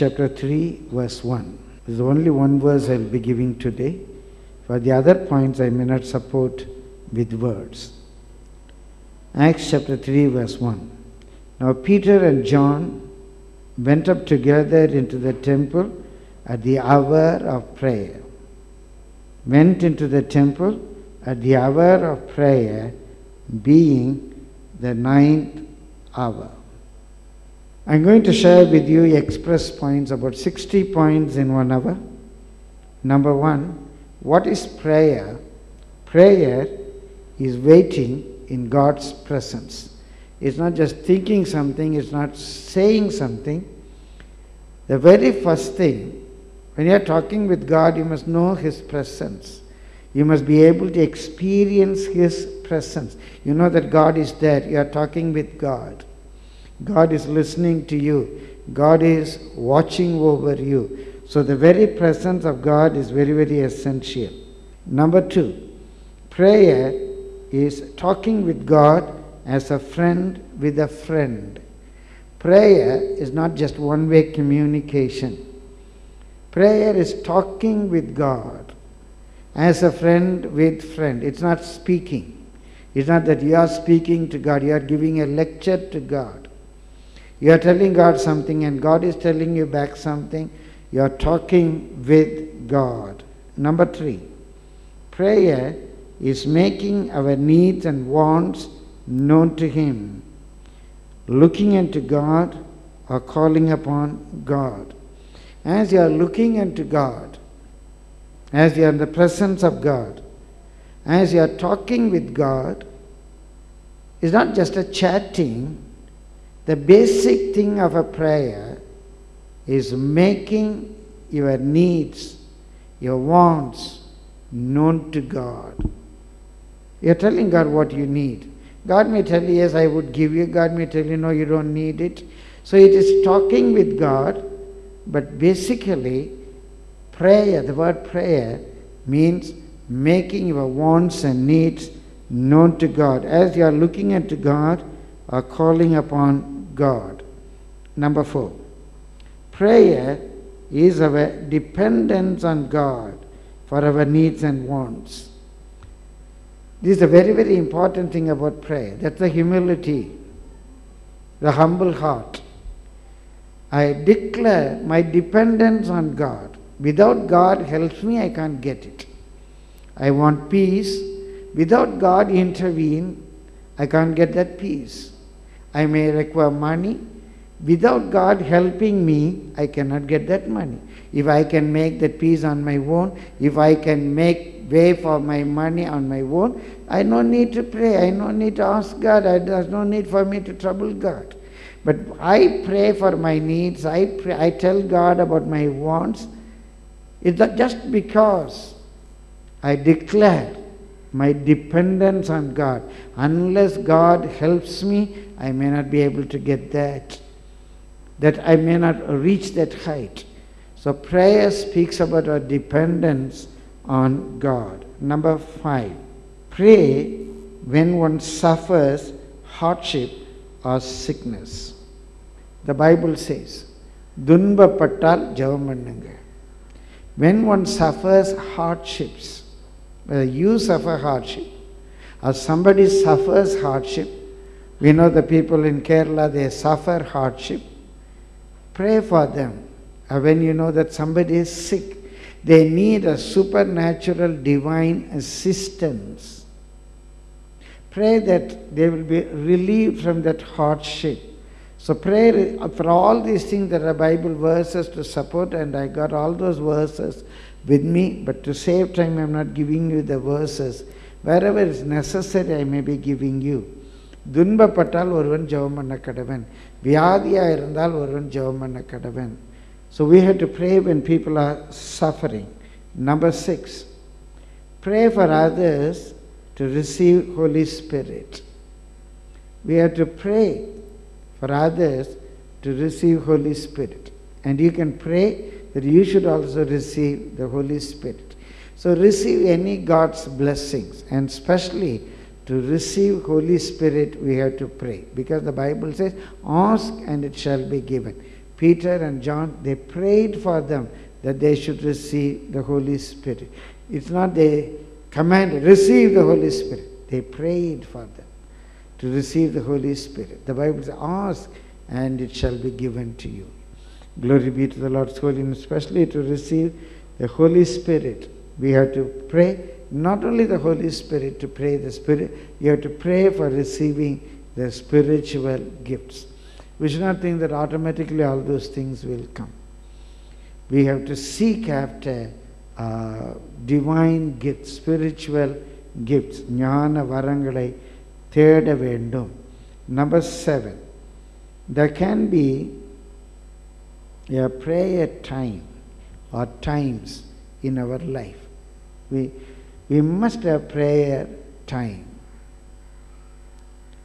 chapter 3, verse 1. There's only one verse I'll be giving today. For the other points, I may not support with words. Acts chapter 3, verse 1. Now Peter and John went up together into the temple at the hour of prayer. Went into the temple at the hour of prayer, being the ninth hour. I'm going to share with you express points, about 60 points in one hour. Number one, what is prayer? Prayer is waiting in God's presence. It's not just thinking something, it's not saying something. The very first thing, when you are talking with God, you must know His presence. You must be able to experience His presence. You know that God is there. You are talking with God. God is listening to you. God is watching over you. So the very presence of God is very, very essential. Number two, prayer is talking with God as a friend with a friend. Prayer is not just one way communication. Prayer is talking with God as a friend with friend. It's not speaking. It's not that you are speaking to God, you are giving a lecture to God. You are telling God something and God is telling you back something. You are talking with God. Number three, prayer is making our needs and wants known to Him, looking into God or calling upon God. As you are looking into God, as you are in the presence of God, as you are talking with God, it's not just a chatting. The basic thing of a prayer is making your needs, your wants known to God. You're telling God what you need. God may tell you, Yes, I would give you. God may tell you, No, you don't need it. So it is talking with God, but basically, prayer, the word prayer, means making your wants and needs known to God. As you are looking into God or calling upon God. Number four, prayer is our dependence on God for our needs and wants. This is a very, very important thing about prayer. That's the humility, the humble heart. I declare my dependence on God. Without God helps me, I can't get it. I want peace. Without God intervene, I can't get that peace. I may require money. Without God helping me, I cannot get that money. If I can make that peace on my own, if I can make way for my money on my own, I no need to pray. I no need to ask God. I, there's no need for me to trouble God. But I pray for my needs. I pray, I tell God about my wants. It's just because I declare my dependence on God. Unless God helps me, I may not be able to get that, that I may not reach that height. So prayer speaks about our dependence on God. Number five, pray when one suffers hardship or sickness. The Bible says, Dunba Patal When one suffers hardships, whether you suffer hardship or somebody suffers hardship we know the people in kerala they suffer hardship. Pray for them. Or when you know that somebody is sick they need a supernatural divine assistance. Pray that they will be relieved from that hardship. So pray for all these things there are bible verses to support and i got all those verses with me but to save time i'm not giving you the verses wherever is necessary i may be giving you துன்பப்பட்டால் ஒருவன் ஜெபம் பண்ண கடவன் வியாதியாக இருந்தால் ஒருவன் ஜெபம் பண்ண கடவன் so we have to pray when people are suffering number 6 pray for others to receive holy spirit we have to pray for others to receive Holy Spirit. And you can pray that you should also receive the Holy Spirit. So receive any God's blessings and especially to receive Holy Spirit we have to pray because the Bible says ask and it shall be given. Peter and John, they prayed for them that they should receive the Holy Spirit. It's not they commanded, receive the Holy Spirit. They prayed for them to receive the Holy Spirit. The Bible says, ask and it shall be given to you. Glory be to the Lord's holy name, especially to receive the Holy Spirit. We have to pray, not only the Holy Spirit, to pray the Spirit, you have to pray for receiving the spiritual gifts. We should not think that automatically all those things will come. We have to seek after uh, divine gifts, spiritual gifts, ஞான வரங்களை தேட வேண்டும். Number seven, there can be a prayer time or times in our life. We, we must have prayer time.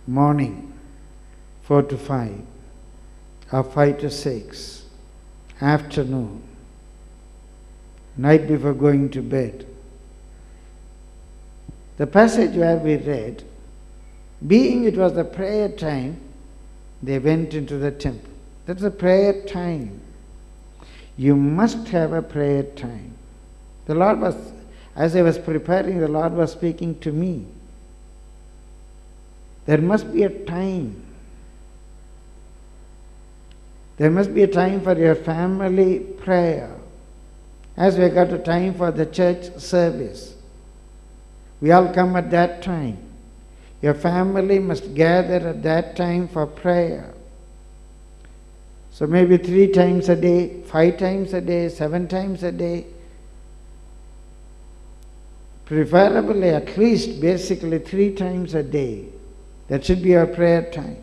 Morning, 4 to 5, or 5 to 6, afternoon, night before going to bed. The passage where we read, being it was the prayer time, they went into the temple. That's a prayer time. You must have a prayer time. The Lord was, as I was preparing, the Lord was speaking to me. There must be a time. There must be a time for your family prayer. As we got a time for the church service. We all come at that time. Your family must gather at that time for prayer. So maybe three times a day, five times a day, seven times a day. Preferably at least basically three times a day. That should be our prayer time.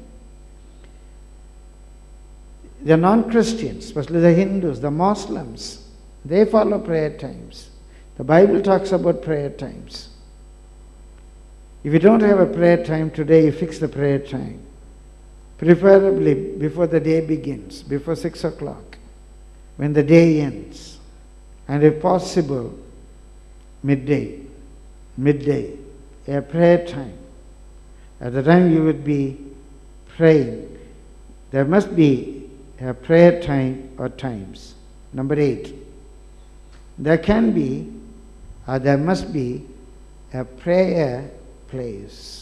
The non Christians, especially the Hindus, the Muslims, they follow prayer times. The Bible talks about prayer times. If you don't have a prayer time today, you fix the prayer time. Preferably before the day begins, before six o'clock, when the day ends. And if possible, midday. Midday. A prayer time. At the time you would be praying. There must be a prayer time or times. Number eight. There can be, or there must be, a prayer place.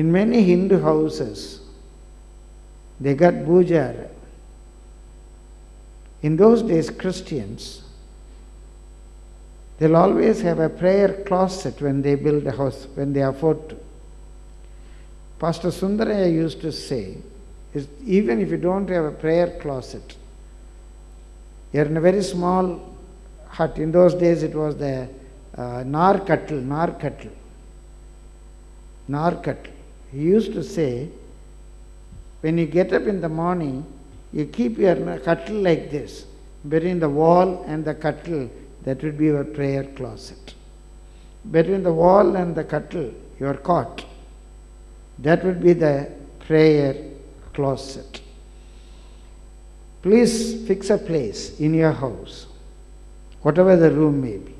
In many Hindu houses, they got puja. In those days, Christians, they'll always have a prayer closet when they build a house, when they afford to. Pastor Sundaraya used to say, even if you don't have a prayer closet, you're in a very small hut. In those days, it was the uh, narkatl, narkatl, narkatl. He used to say, when you get up in the morning, you keep your cuttle like this, between the wall and the cuttle, that would be your prayer closet. Between the wall and the cuttle, your cot, that would be the prayer closet. Please fix a place in your house, whatever the room may be.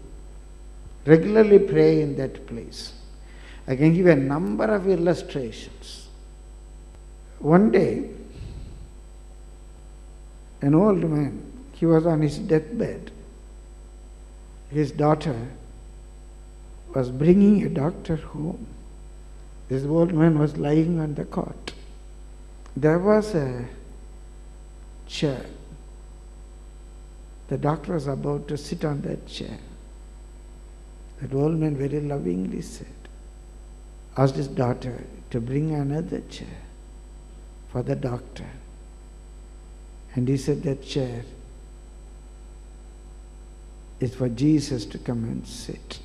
Regularly pray in that place. I can give a number of illustrations. One day, an old man, he was on his deathbed. His daughter was bringing a doctor home. This old man was lying on the cot. There was a chair. The doctor was about to sit on that chair. That old man very lovingly said, asked his daughter to bring another chair for the doctor. And he said that chair is for Jesus to come and sit.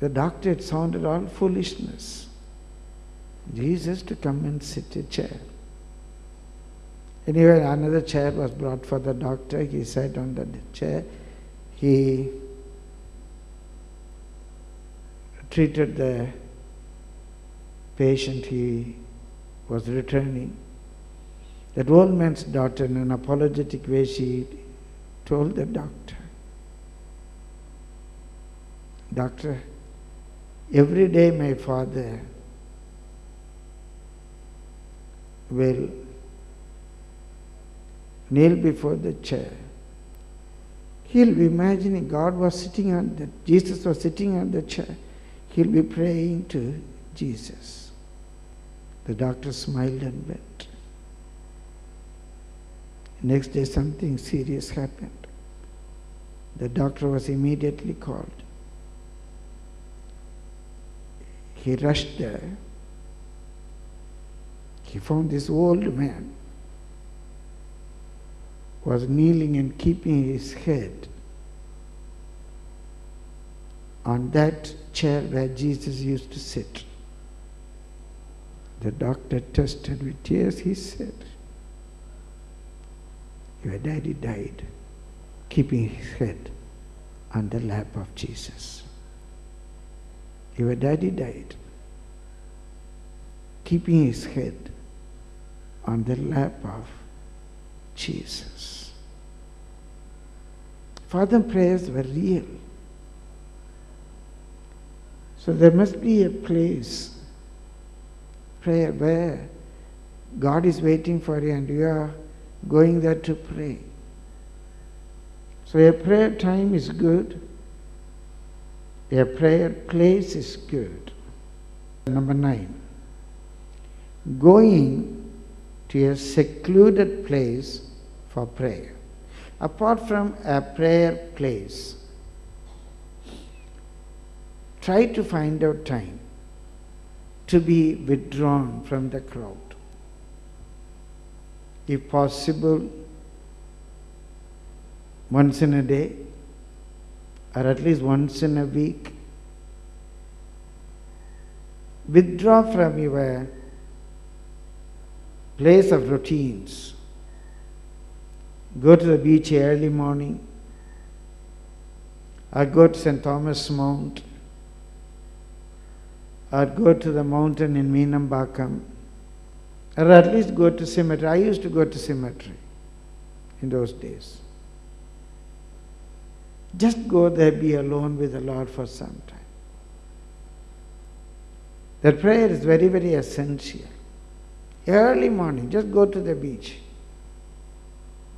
The doctor, it sounded all foolishness. Jesus to come and sit a chair. Anyway, another chair was brought for the doctor. He sat on the chair. He treated the patient he was returning. That old man's daughter, in an apologetic way, she told the doctor, Doctor, every day my father will kneel before the chair, he'll be imagining God was sitting on the Jesus was sitting on the chair. He'll be praying to Jesus. The doctor smiled and went. Next day, something serious happened. The doctor was immediately called. He rushed there. He found this old man was kneeling and keeping his head on that chair where Jesus used to sit. The doctor tested with tears, he said, Your daddy died keeping his head on the lap of Jesus. Your daddy died keeping his head on the lap of Jesus. Father prayers were real. So there must be a place, prayer, where God is waiting for you and you are going there to pray. So a prayer time is good. A prayer place is good. Number nine, going to a secluded place for prayer. Apart from a prayer place, try to find out time to be withdrawn from the crowd. If possible, once in a day, or at least once in a week, withdraw from your place of routines. Go to the beach early morning, or go to St. Thomas Mount, or go to the mountain in Meenambakkam, or at least go to cemetery. I used to go to cemetery in those days. Just go there, be alone with the Lord for some time. That prayer is very, very essential. Early morning, just go to the beach.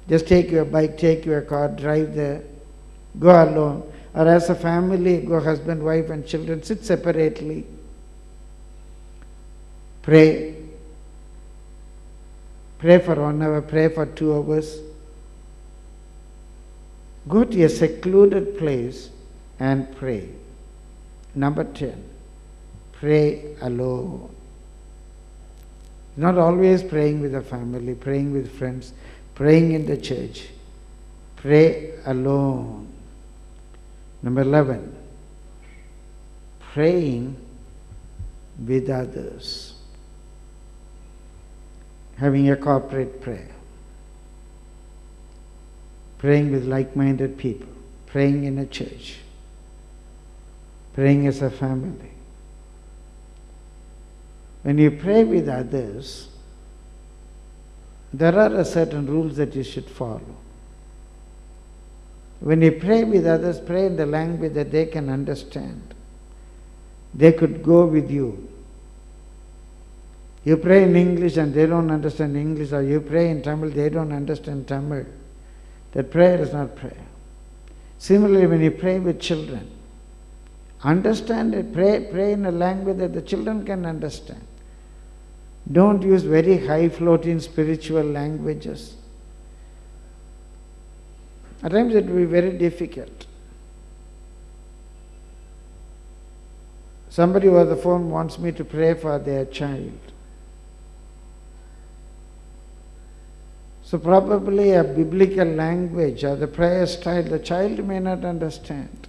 Just take your bike, take your car, drive there, go alone. Or as a family, go husband, wife, and children, sit separately. Pray. Pray for one hour, pray for two hours. Go to a secluded place and pray. Number 10, pray alone. Not always praying with the family, praying with friends, praying in the church. Pray alone. Number 11, praying with others. Having a corporate prayer. Praying with like minded people. Praying in a church. Praying as a family. When you pray with others, there are certain rules that you should follow. When you pray with others, pray in the language that they can understand. They could go with you. You pray in English and they don't understand English, or you pray in Tamil, they don't understand Tamil. That prayer is not prayer. Similarly, when you pray with children, understand it, pray, pray in a language that the children can understand. Don't use very high floating spiritual languages. At times it will be very difficult. Somebody over the phone wants me to pray for their child. So, probably a biblical language or the prayer style the child may not understand.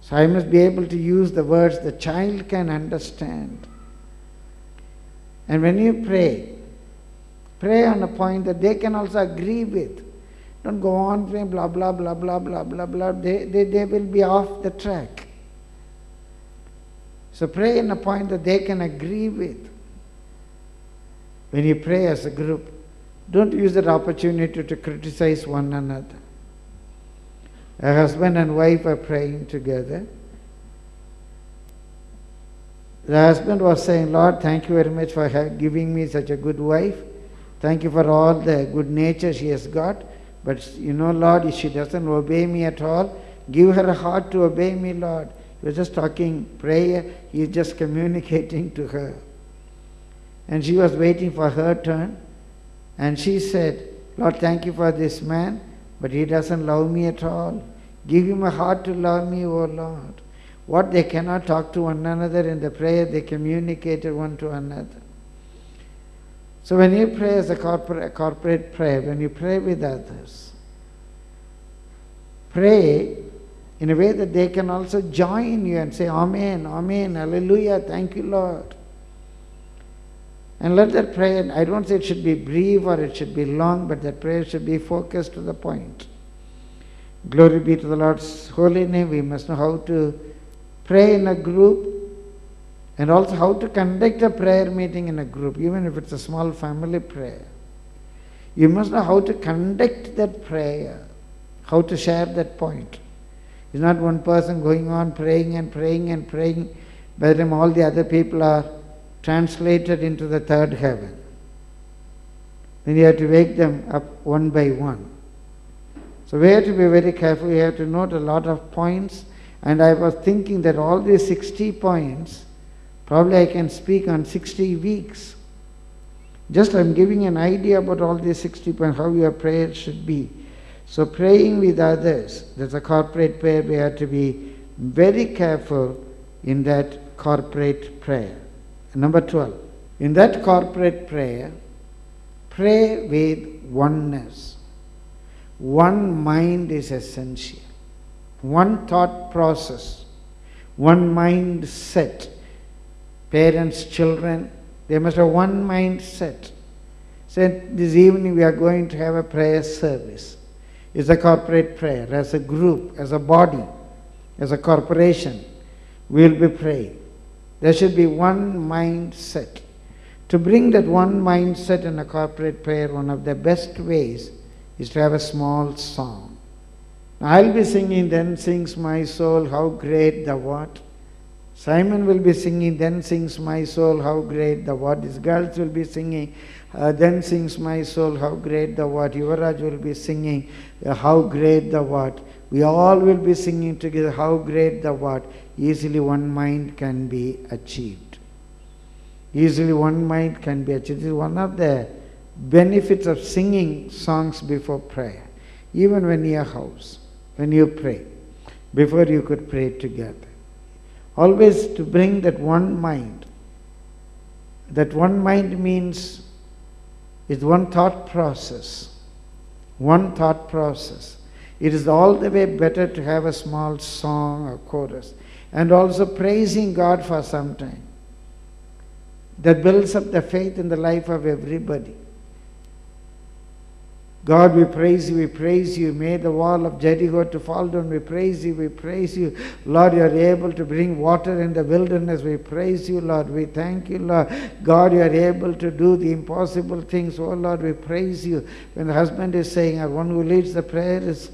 So, I must be able to use the words the child can understand. And when you pray, pray on a point that they can also agree with. Don't go on praying blah blah blah blah blah blah blah. They, they, they will be off the track. So pray in a point that they can agree with. When you pray as a group, don't use that opportunity to criticize one another. A husband and wife are praying together. the husband was saying, Lord, thank you very much for giving me such a good wife. Thank you for all the good nature she has got. But you know, Lord, if she doesn't obey me at all, give her a heart to obey me, Lord. He was just talking prayer, he is just communicating to her. And she was waiting for her turn. And she said, Lord, thank you for this man, but he doesn't love me at all. Give him a heart to love me, O Lord. What they cannot talk to one another in the prayer, they communicated one to another. So when you pray as a corporate, corporate prayer, when you pray with others, pray in a way that they can also join you and say, Amen, Amen, Hallelujah, thank you, Lord. And let that prayer, I don't say it should be brief or it should be long, but that prayer should be focused to the point. Glory be to the Lord's holy name. We must know how to pray in a group and also how to conduct a prayer meeting in a group, even if it's a small family prayer. You must know how to conduct that prayer, how to share that point. It's not one person going on praying and praying and praying by the time all the other people are translated into the third heaven. Then you have to wake them up one by one. So we have to be very careful. We have to note a lot of points. And I was thinking that all these 60 points, probably I can speak on 60 weeks. Just I'm giving an idea about all these 60 points, how your prayer should be. So praying with others, that's a corporate prayer. We have to be very careful in that corporate prayer. Number 12. In that corporate prayer, pray with oneness. One mind is essential. One thought process. One mindset. Parents, children, they must have one mindset. Said this evening we are going to have a prayer service. It's a corporate prayer. As a group, as a body, as a corporation, we'll be praying. There should be one mindset. To bring that one mindset in a corporate prayer, one of the best ways is to have a small song. I'll be singing, then sings my soul, how great thou art. Simon will be singing, then sings my soul, how great thou art. His girls will be singing, uh, then sings my soul, how great thou art. Yuvaraj will be singing, uh, how great thou art. We all will be singing together, how great thou art easily one mind can be achieved. Easily one mind can be achieved. This is one of the benefits of singing songs before prayer. Even when you are house, when you pray, before you could pray together. Always to bring that one mind. That one mind means is one thought process. One thought process. It is all the way better to have a small song or chorus and also praising God for some time. That builds up the faith in the life of everybody. God, we praise you, we praise you. May the wall of Jericho to fall down. We praise you, we praise you. Lord, you are able to bring water in the wilderness. We praise you, Lord. We thank you, Lord. God, you are able to do the impossible things. Oh, Lord, we praise you. When the husband is saying, or one who leads the prayer is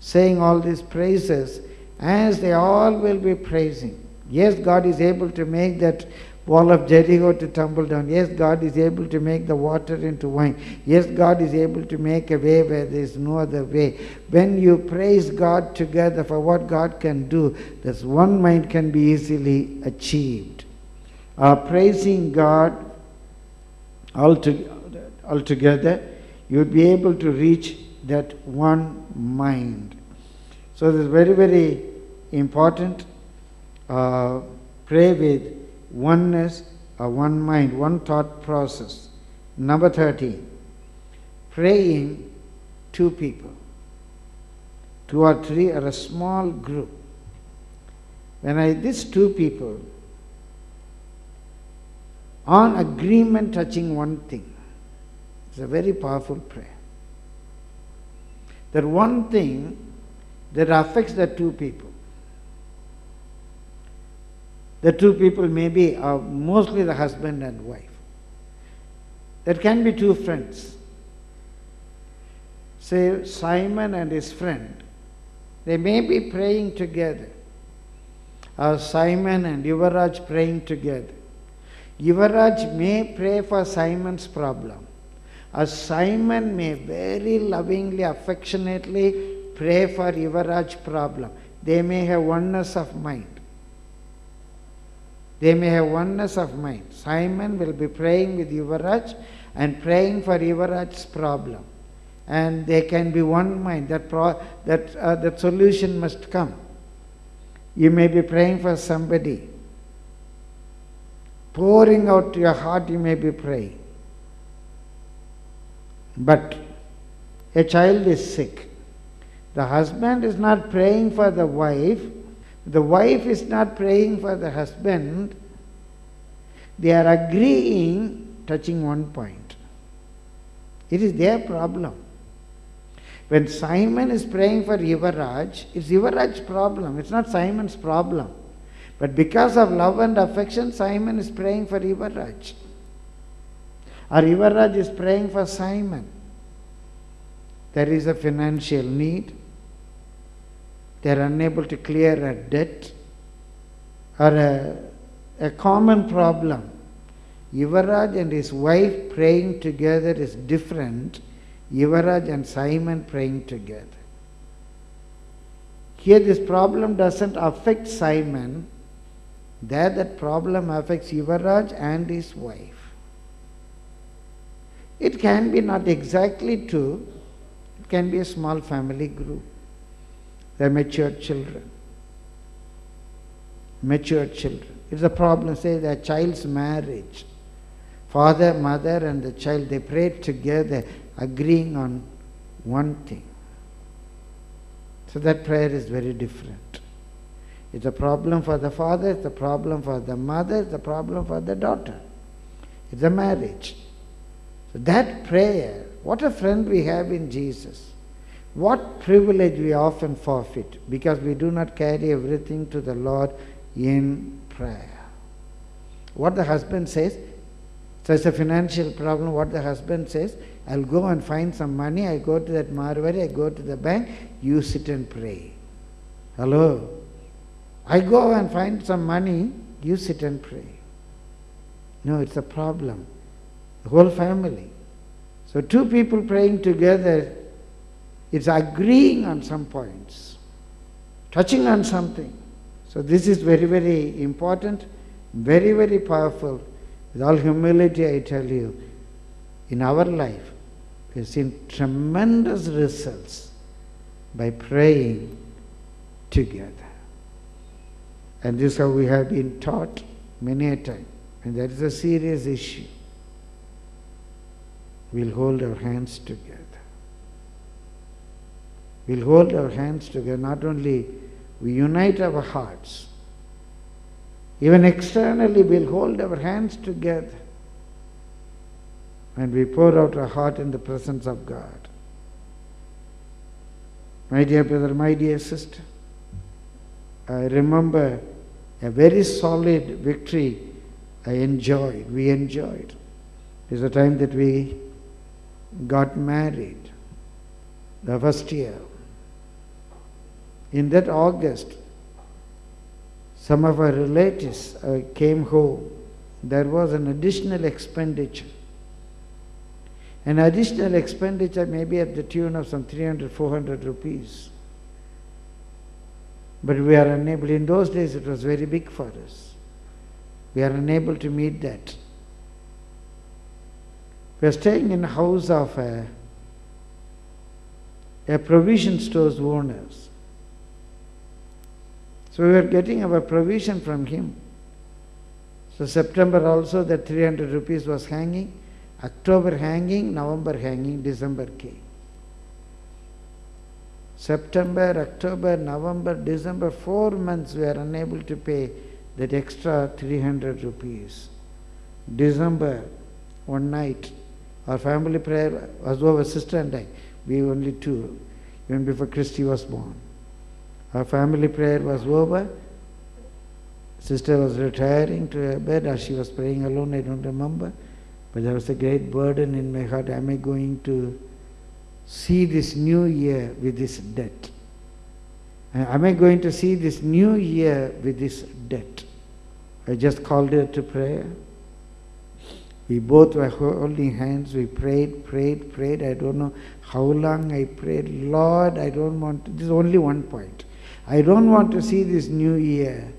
saying all these praises, as they all will be praising. Yes, God is able to make that wall of Jericho to tumble down. Yes, God is able to make the water into wine. Yes, God is able to make a way where there is no other way. When you praise God together for what God can do, this one mind can be easily achieved. Uh, praising God altogether, you would be able to reach that one mind. So this is very, very important. Uh, pray with oneness, uh, one mind, one thought process. Number 13, praying two people. Two or three are a small group. When I, these two people, on agreement touching one thing, it's a very powerful prayer. That one thing that affects the two people. The two people may be uh, mostly the husband and wife. There can be two friends. Say Simon and his friend. They may be praying together. of Simon and Yuvaraj praying together. Yuvaraj may pray for Simon's problem. As Simon may very lovingly, affectionately pray for Yuvaraj's problem. They may have oneness of mind. They may have oneness of mind. Simon will be praying with Yuvaraj and praying for Yuvaraj's problem. And they can be one mind. That, pro- that, uh, that solution must come. You may be praying for somebody. Pouring out your heart, you may be praying. But a child is sick. The husband is not praying for the wife, the wife is not praying for the husband. They are agreeing, touching one point. It is their problem. When Simon is praying for Yuvaraj, it's Yuvaraj's problem. It's not Simon's problem. But because of love and affection, Simon is praying for Yuvaraj. Or is praying for Simon. There is a financial need. They are unable to clear a debt or a, a common problem. Yuvaraj and his wife praying together is different. Yuvaraj and Simon praying together. Here, this problem doesn't affect Simon, there, that problem affects Yuvaraj and his wife. It can be not exactly two, it can be a small family group. They're mature children. Mature children. It's a problem, say, the child's marriage. Father, mother, and the child, they pray together, agreeing on one thing. So that prayer is very different. It's a problem for the father, it's a problem for the mother, it's a problem for the daughter. It's a marriage. That prayer, what a friend we have in Jesus. What privilege we often forfeit because we do not carry everything to the Lord in prayer. What the husband says, so it's a financial problem. What the husband says, I'll go and find some money, I go to that Marwari, I go to the bank, you sit and pray. Hello? I go and find some money, you sit and pray. No, it's a problem. The whole family. So, two people praying together, it's agreeing on some points, touching on something. So, this is very, very important, very, very powerful. With all humility, I tell you, in our life, we've seen tremendous results by praying together. And this is how we have been taught many a time. And that is a serious issue. We'll hold our hands together. We'll hold our hands together. Not only we unite our hearts, even externally we'll hold our hands together and we pour out our heart in the presence of God. My dear brother, my dear sister, I remember a very solid victory I enjoyed, we enjoyed. It's the time that we got married, the first year. In that August, some of our relatives uh, came home. There was an additional expenditure. An additional expenditure maybe at the tune of some 300, 400 rupees. But we are unable, in those days it was very big for us. We are unable to meet that. We are staying in a house of a, a provision store's owners. So we were getting our provision from him. So September also that 300 rupees was hanging, October hanging, November hanging, December came. September, October, November, December, four months we are unable to pay that extra 300 rupees. December, one night, our family prayer was over, sister and I. We only two, even before Christy was born. Our family prayer was over. Sister was retiring to her bed or she was praying alone, I don't remember. But there was a great burden in my heart. Am I going to see this new year with this debt? Am I going to see this new year with this debt? I just called her to prayer. We both were holding hands. We prayed, prayed, prayed. I don't know how long I prayed. Lord, I don't want to, this is only one point. I don't want to see this new year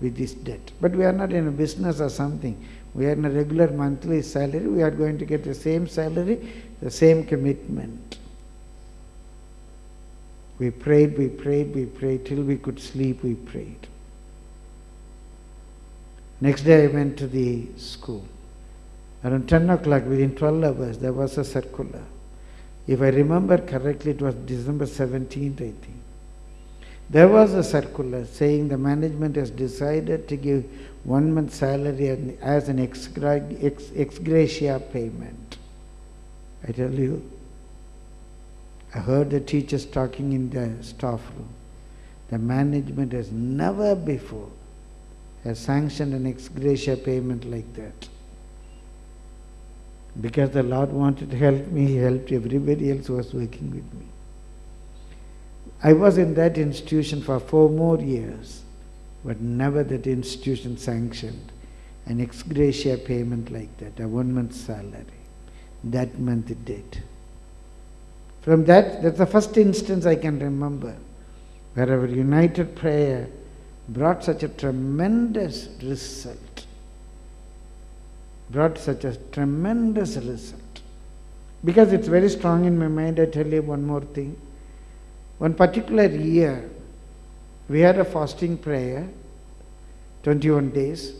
with this debt. But we are not in a business or something. We are in a regular monthly salary. We are going to get the same salary, the same commitment. We prayed, we prayed, we prayed till we could sleep, we prayed. Next day I went to the school. Around 10 o'clock, within 12 hours, there was a circular. If I remember correctly, it was December 17th, I think. There was a circular saying the management has decided to give one month salary as an ex, ex gratia payment. I tell you, I heard the teachers talking in the staff room. The management has never before has sanctioned an ex gratia payment like that. Because the Lord wanted to help me, He helped everybody else who was working with me. I was in that institution for four more years, but never that institution sanctioned an ex gratia payment like that, a one month salary. That month it did. From that, that's the first instance I can remember where our united prayer brought such a tremendous result. Brought such a tremendous result. Because it's very strong in my mind, I tell you one more thing. One particular year, we had a fasting prayer, 21 days,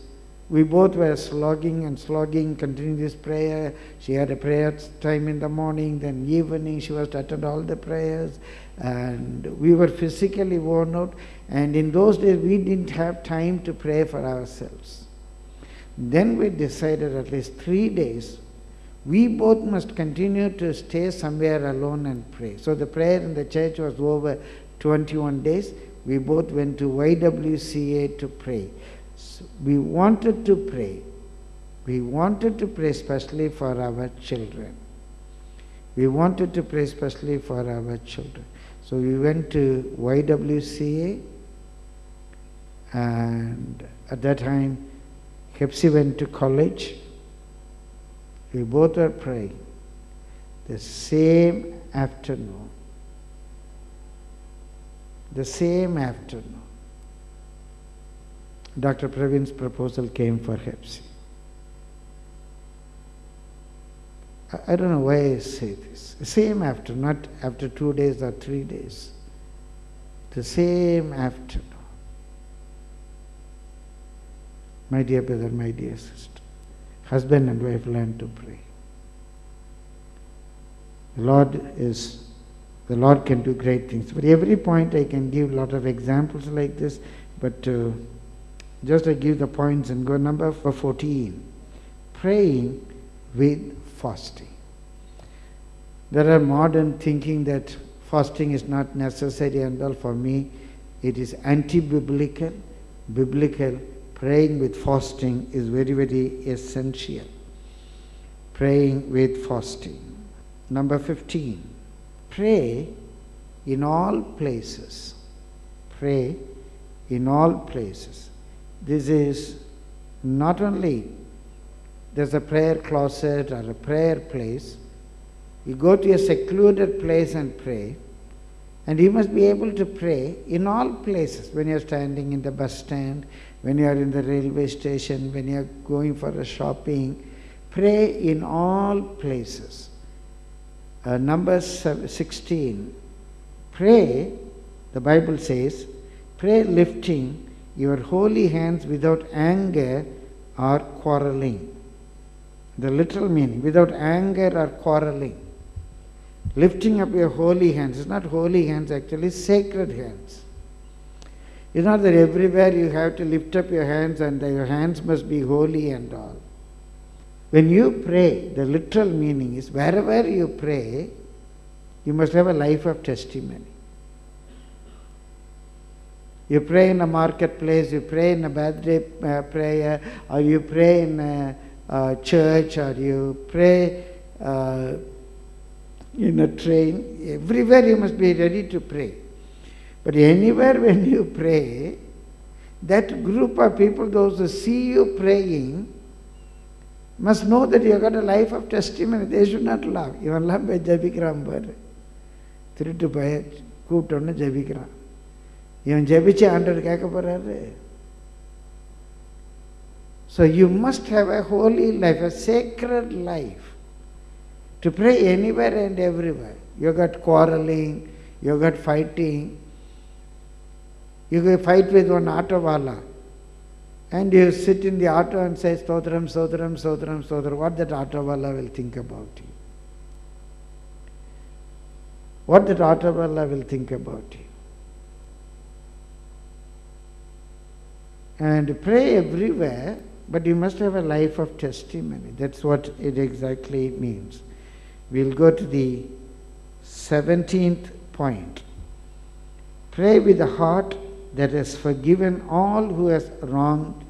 we both were slogging and slogging, continuing this prayer. She had a prayer time in the morning, then evening she was to attend all the prayers. And we were physically worn out. And in those days, we didn't have time to pray for ourselves. Then we decided at least three days, we both must continue to stay somewhere alone and pray. So the prayer in the church was over 21 days. We both went to YWCA to pray we wanted to pray. We wanted to pray especially for our children. We wanted to pray especially for our children. So we went to YWCA and at that time Hepsi went to college. We both were praying the same afternoon. The same afternoon. Dr. Pravin's proposal came for Hepsi. I don't know why I say this. Same after, not after two days or three days. The same afternoon. My dear brother, my dear sister, husband and wife learn to pray. The Lord is, the Lord can do great things. For every point I can give a lot of examples like this, but uh, just to give the points and go number for 14. Praying with fasting. There are modern thinking that fasting is not necessary and all. For me, it is anti-biblical. Biblical praying with fasting is very, very essential. Praying with fasting. Number 15. Pray in all places. Pray in all places. This is not only there's a prayer closet or a prayer place. You go to a secluded place and pray. And you must be able to pray in all places when you're standing in the bus stand, when you are in the railway station, when you are going for a shopping. Pray in all places. Uh, number 16. Pray, the Bible says, pray lifting your holy hands without anger or quarreling. The literal meaning, without anger or quarreling. Lifting up your holy hands. It's not holy hands, actually, sacred hands. It's not that everywhere you have to lift up your hands and your hands must be holy and all. When you pray, the literal meaning is wherever you pray, you must have a life of testimony. You pray in a marketplace, you pray in a birthday uh, prayer, or you pray in a, a church, or you pray uh, in a train. Everywhere you must be ready to pray. But anywhere when you pray, that group of people, those who see you praying, must know that you have got a life of testimony. They should not laugh. இவன்லாம் போய் ஜபிக்கிறான் பாரு திருட்டு போய் கூப்பிட்டோன்னு ஜபிக்கிறான் இவன் ஜபிச்சு ஆண்டவர் கேட்க போறாரு So you must have a holy life, a sacred life to pray anywhere and everywhere. You got quarreling, you got fighting, you fight with one auto. And you sit in the auto and say, Stotram, Stotram, Stotram, Stotram. What that auto will think about you? What that auto will think about you? And pray everywhere, but you must have a life of testimony. That's what it exactly means. We'll go to the 17th point. Pray with the heart that has forgiven all who has wronged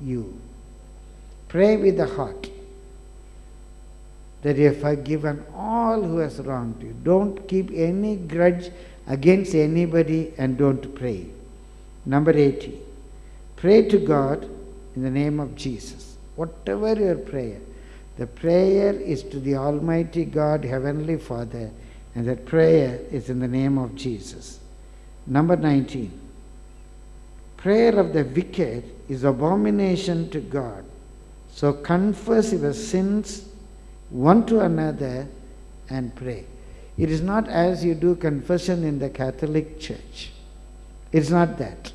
you. Pray with the heart that you have forgiven all who has wronged you. Don't keep any grudge against anybody and don't pray. Number 80. Pray to God in the name of Jesus. Whatever your prayer, the prayer is to the Almighty God, Heavenly Father, and that prayer is in the name of Jesus. Number 19. Prayer of the wicked is abomination to God. So confess your sins one to another and pray. It is not as you do confession in the Catholic Church. It's not that.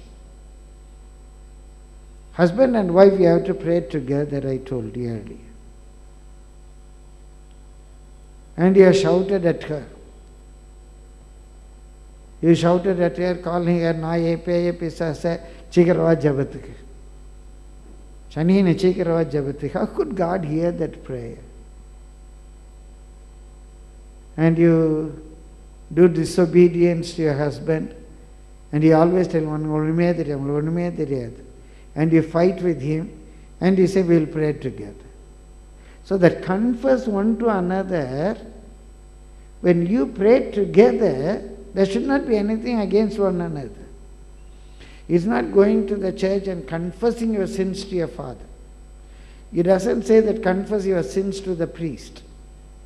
Husband and wife, you have to pray together, I told you earlier. And you shouted at her. You shouted at her, calling her Nayepeye Pisasa Chikaravad Jabatika. Shanina Chikaravad Jabatika. How could God hear that prayer? And you do disobedience to your husband, and you always tell one, and you fight with him, and you say, We'll pray together. So that confess one to another, when you pray together, there should not be anything against one another. It's not going to the church and confessing your sins to your father. It doesn't say that confess your sins to the priest.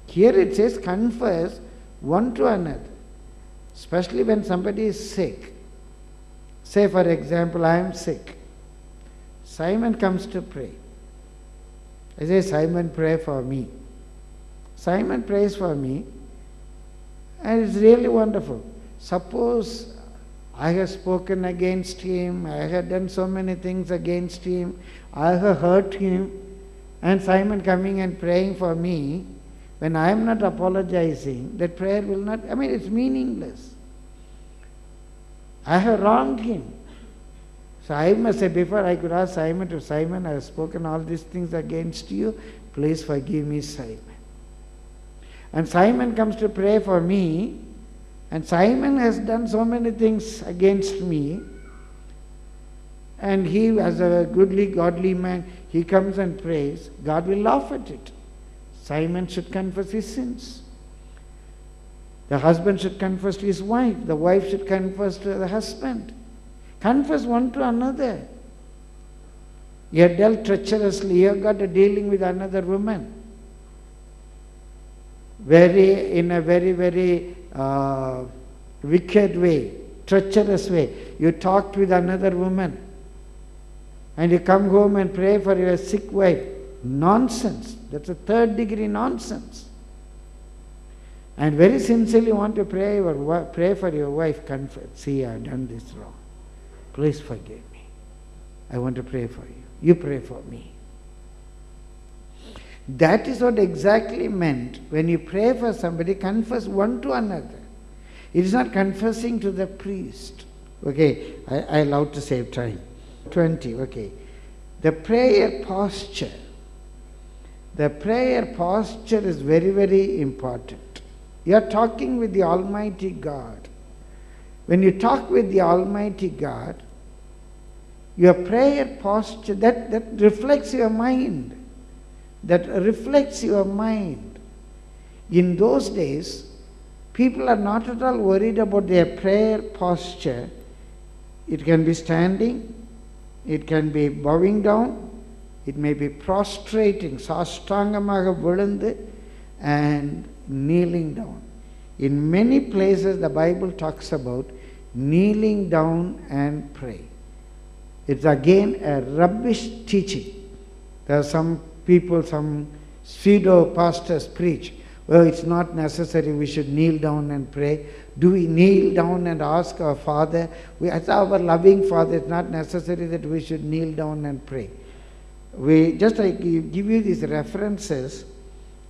Here it says confess one to another, especially when somebody is sick. Say, for example, I am sick. Simon comes to pray. I say, Simon, pray for me. Simon prays for me, and it's really wonderful. Suppose I have spoken against him, I have done so many things against him, I have hurt him, and Simon coming and praying for me, when I am not apologizing, that prayer will not, I mean, it's meaningless. I have wronged him. So I must say, before I could ask Simon to Simon, I have spoken all these things against you, please forgive me, Simon. And Simon comes to pray for me, and Simon has done so many things against me. And he, as a goodly, godly man, he comes and prays. God will laugh at it. Simon should confess his sins. The husband should confess to his wife. The wife should confess to the husband. Confess one to another. You have dealt treacherously. You have got a dealing with another woman. Very, in a very, very uh, wicked way, treacherous way. You talked with another woman and you come home and pray for your sick wife. Nonsense. That's a third degree nonsense. And very sincerely want to pray, your, pray for your wife. Confess, see, I have done this wrong. Please forgive me. I want to pray for you. You pray for me. That is what exactly meant when you pray for somebody, confess one to another. It is not confessing to the priest. Okay, I, I allowed to save time. 20, okay. The prayer posture. The prayer posture is very, very important. You are talking with the Almighty God. When you talk with the Almighty God, your prayer posture, that, that reflects your mind that reflects your mind. In those days, people are not at all worried about their prayer posture. It can be standing, it can be bowing down, it may be prostrating, sastangamaga vilandu, and kneeling down. In many places, the Bible talks about kneeling down and pray. It's again a rubbish teaching. There are some people, some pseudo pastors preach, well, it's not necessary, we should kneel down and pray. Do we kneel down and ask our Father? We, as our loving Father, it's not necessary that we should kneel down and pray. We just I give give you these references.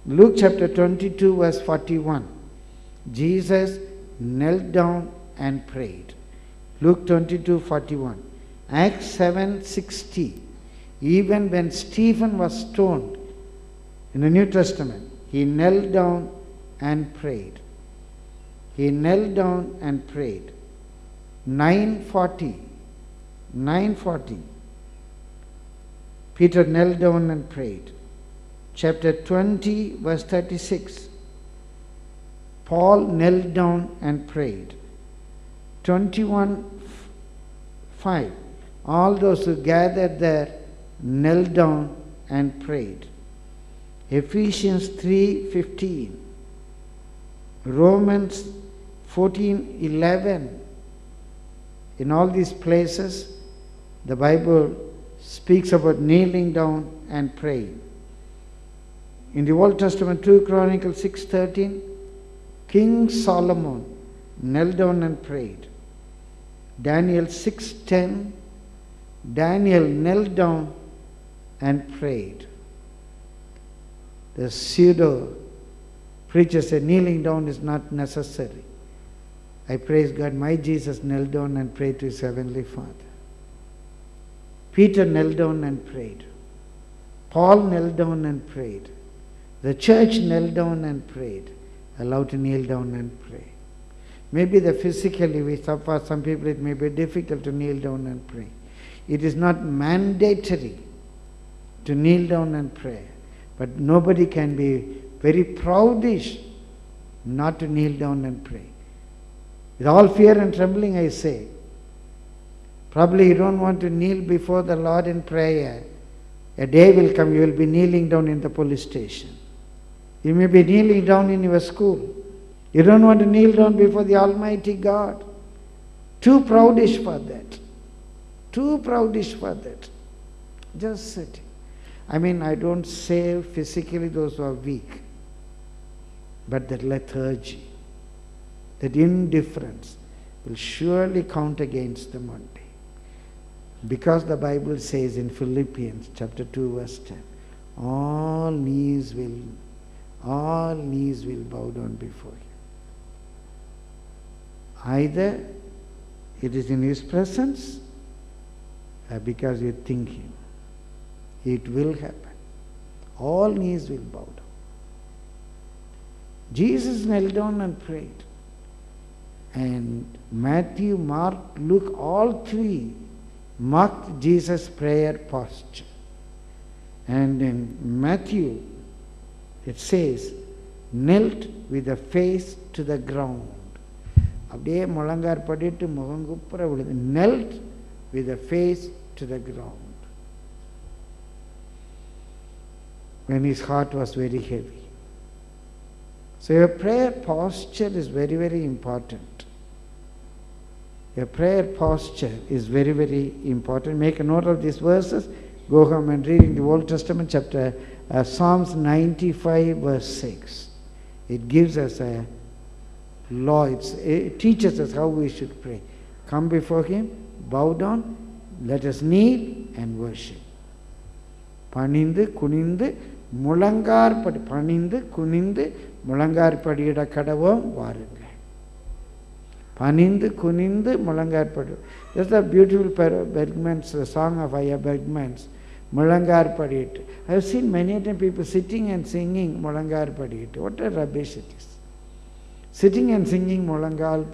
Luke chapter 22, verse 41. Jesus knelt down and prayed. Luke 22, 41. Acts 7, 60. Even when Stephen was stoned in the New Testament, he knelt down and prayed. He knelt down and prayed. 940. 940. Peter knelt down and prayed. Chapter 20, verse 36. Paul knelt down and prayed. 21, 5. All those who gathered there knelt down and prayed. Ephesians 3:15. Romans 14:11. In all these places, the Bible speaks about kneeling down and praying. In the Old Testament, 2 Chronicles 6:13, King Solomon knelt down and prayed. Daniel 6:10, Daniel knelt down and prayed. The pseudo preacher said kneeling down is not necessary. I praise God, my Jesus knelt down and prayed to his heavenly Father. Peter knelt down and prayed. Paul knelt down and prayed. The church knelt down and prayed. Allowed to kneel down and pray. Maybe the physically we suffer, some people it may be difficult to kneel down and pray. It is not mandatory to kneel down and pray. But nobody can be very proudish not to kneel down and pray. With all fear and trembling, I say, probably you don't want to kneel before the Lord in prayer. A day will come, you will be kneeling down in the police station. You may be kneeling down in your school. You don't want to kneel down before the Almighty God. Too proudish for that. Too proudish for that. Just sitting. I mean, I don't say physically those who are weak, but that lethargy, that indifference will surely count against them one day. Because the Bible says in Philippians chapter 2, verse 10, all knees will all knees will bow down before him. Either it is in his presence or because you think him. It will happen. All knees will bow down. Jesus knelt down and prayed. And Matthew, Mark, Luke, all three marked Jesus' prayer posture. And in Matthew, it says, knelt with the face to the ground. அப்படியே முழங்கார் படிட்டு முகங்குப்புற விழுது knelt with the face to the when his heart was very heavy. So your prayer posture is very, very important. Your prayer posture is very, very important. Make a note of these verses. Go home and read in the Old Testament chapter uh, Psalms 95 verse 6. It gives us a law. It's, it teaches us how we should pray. Come before him, bow down, let us kneel and worship. பணிந்து குனிந்து முழங்கார்படி பணிந்து குனிந்து முழங்கார்படியிட கடவோம் வாருங்கள் பணிந்து குனிந்து முழங்கார்படி That's a beautiful Bergman's the song of Aya Bergman's முழங்கார்படியிட்டு I have seen many times people sitting and singing முழங்கார்படியிட்டு what a rubbish it is sitting and singing முழங்கால்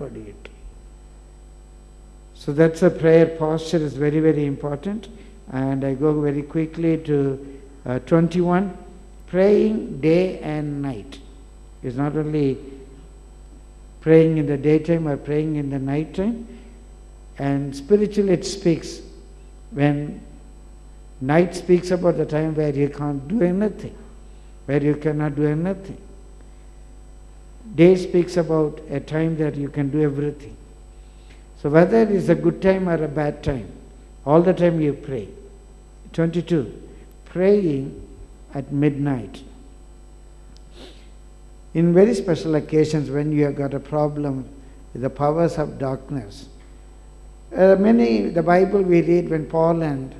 so that's a prayer posture is very very important and I go very quickly to uh, 21 praying day and night is not only praying in the daytime or praying in the nighttime. And spiritually, it speaks when night speaks about the time where you can't do anything, where you cannot do anything. Day speaks about a time that you can do everything. So, whether it is a good time or a bad time, all the time you pray. 22. Praying at midnight. In very special occasions, when you have got a problem with the powers of darkness, uh, many, the Bible we read when Paul and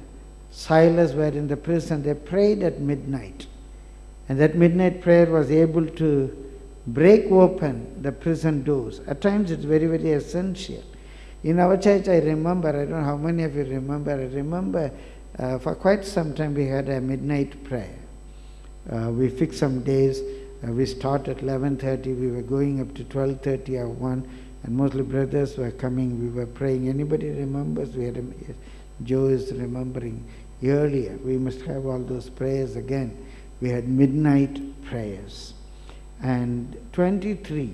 Silas were in the prison, they prayed at midnight. And that midnight prayer was able to break open the prison doors. At times it's very, very essential. In our church, I remember, I don't know how many of you remember, I remember uh, for quite some time we had a midnight prayer. Uh, we fixed some days. Uh, we start at 11.30. We were going up to 12.30 or 1. And mostly brothers were coming. We were praying. Anybody remembers? We had a, Joe is remembering earlier. We must have all those prayers again. We had midnight prayers. And 23.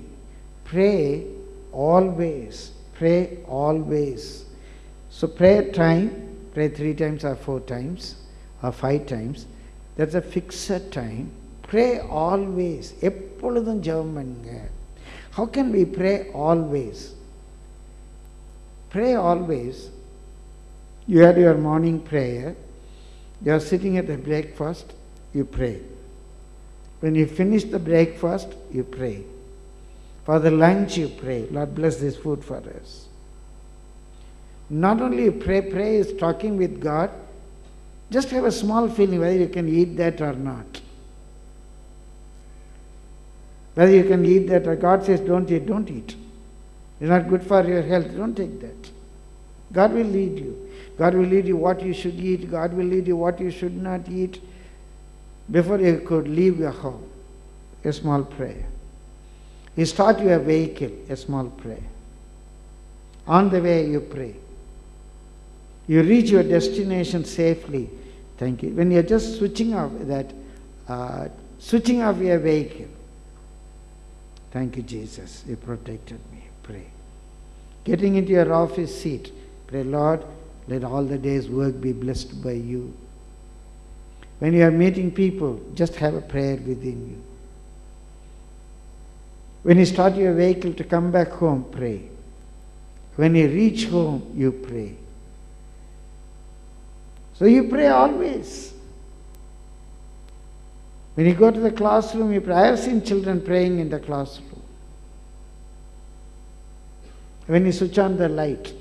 Pray always. Pray always. So prayer time, pray three times or four times or five times. That's a fixed time. Pray always. எப்பொழுதும் ஜெபம் பண்ணுங்க How can we pray always? Pray always. You had your morning prayer. You are sitting at the breakfast, you pray. When you finish the breakfast, you pray. For the lunch, you pray. Lord, bless this food for us. Not only you pray, pray is talking with God, just have a small feeling whether you can eat that or not. Whether you can eat that or God says, don't eat, don't eat. It's not good for your health, don't take that. God will lead you. God will lead you what you should eat. God will lead you what you should not eat. Before you could leave your home, a small prayer. You start your vehicle, a small prayer. On the way, you pray. You reach your destination safely, Thank you. When you're just switching off that, uh, switching off your vehicle, thank you, Jesus. You protected me. Pray. Getting into your office seat, pray, Lord, let all the day's work be blessed by you. When you are meeting people, just have a prayer within you. When you start your vehicle to come back home, pray. When you reach home, you pray. So you pray always. When you go to the classroom, you pray. I have seen children praying in the classroom. When you switch on the light,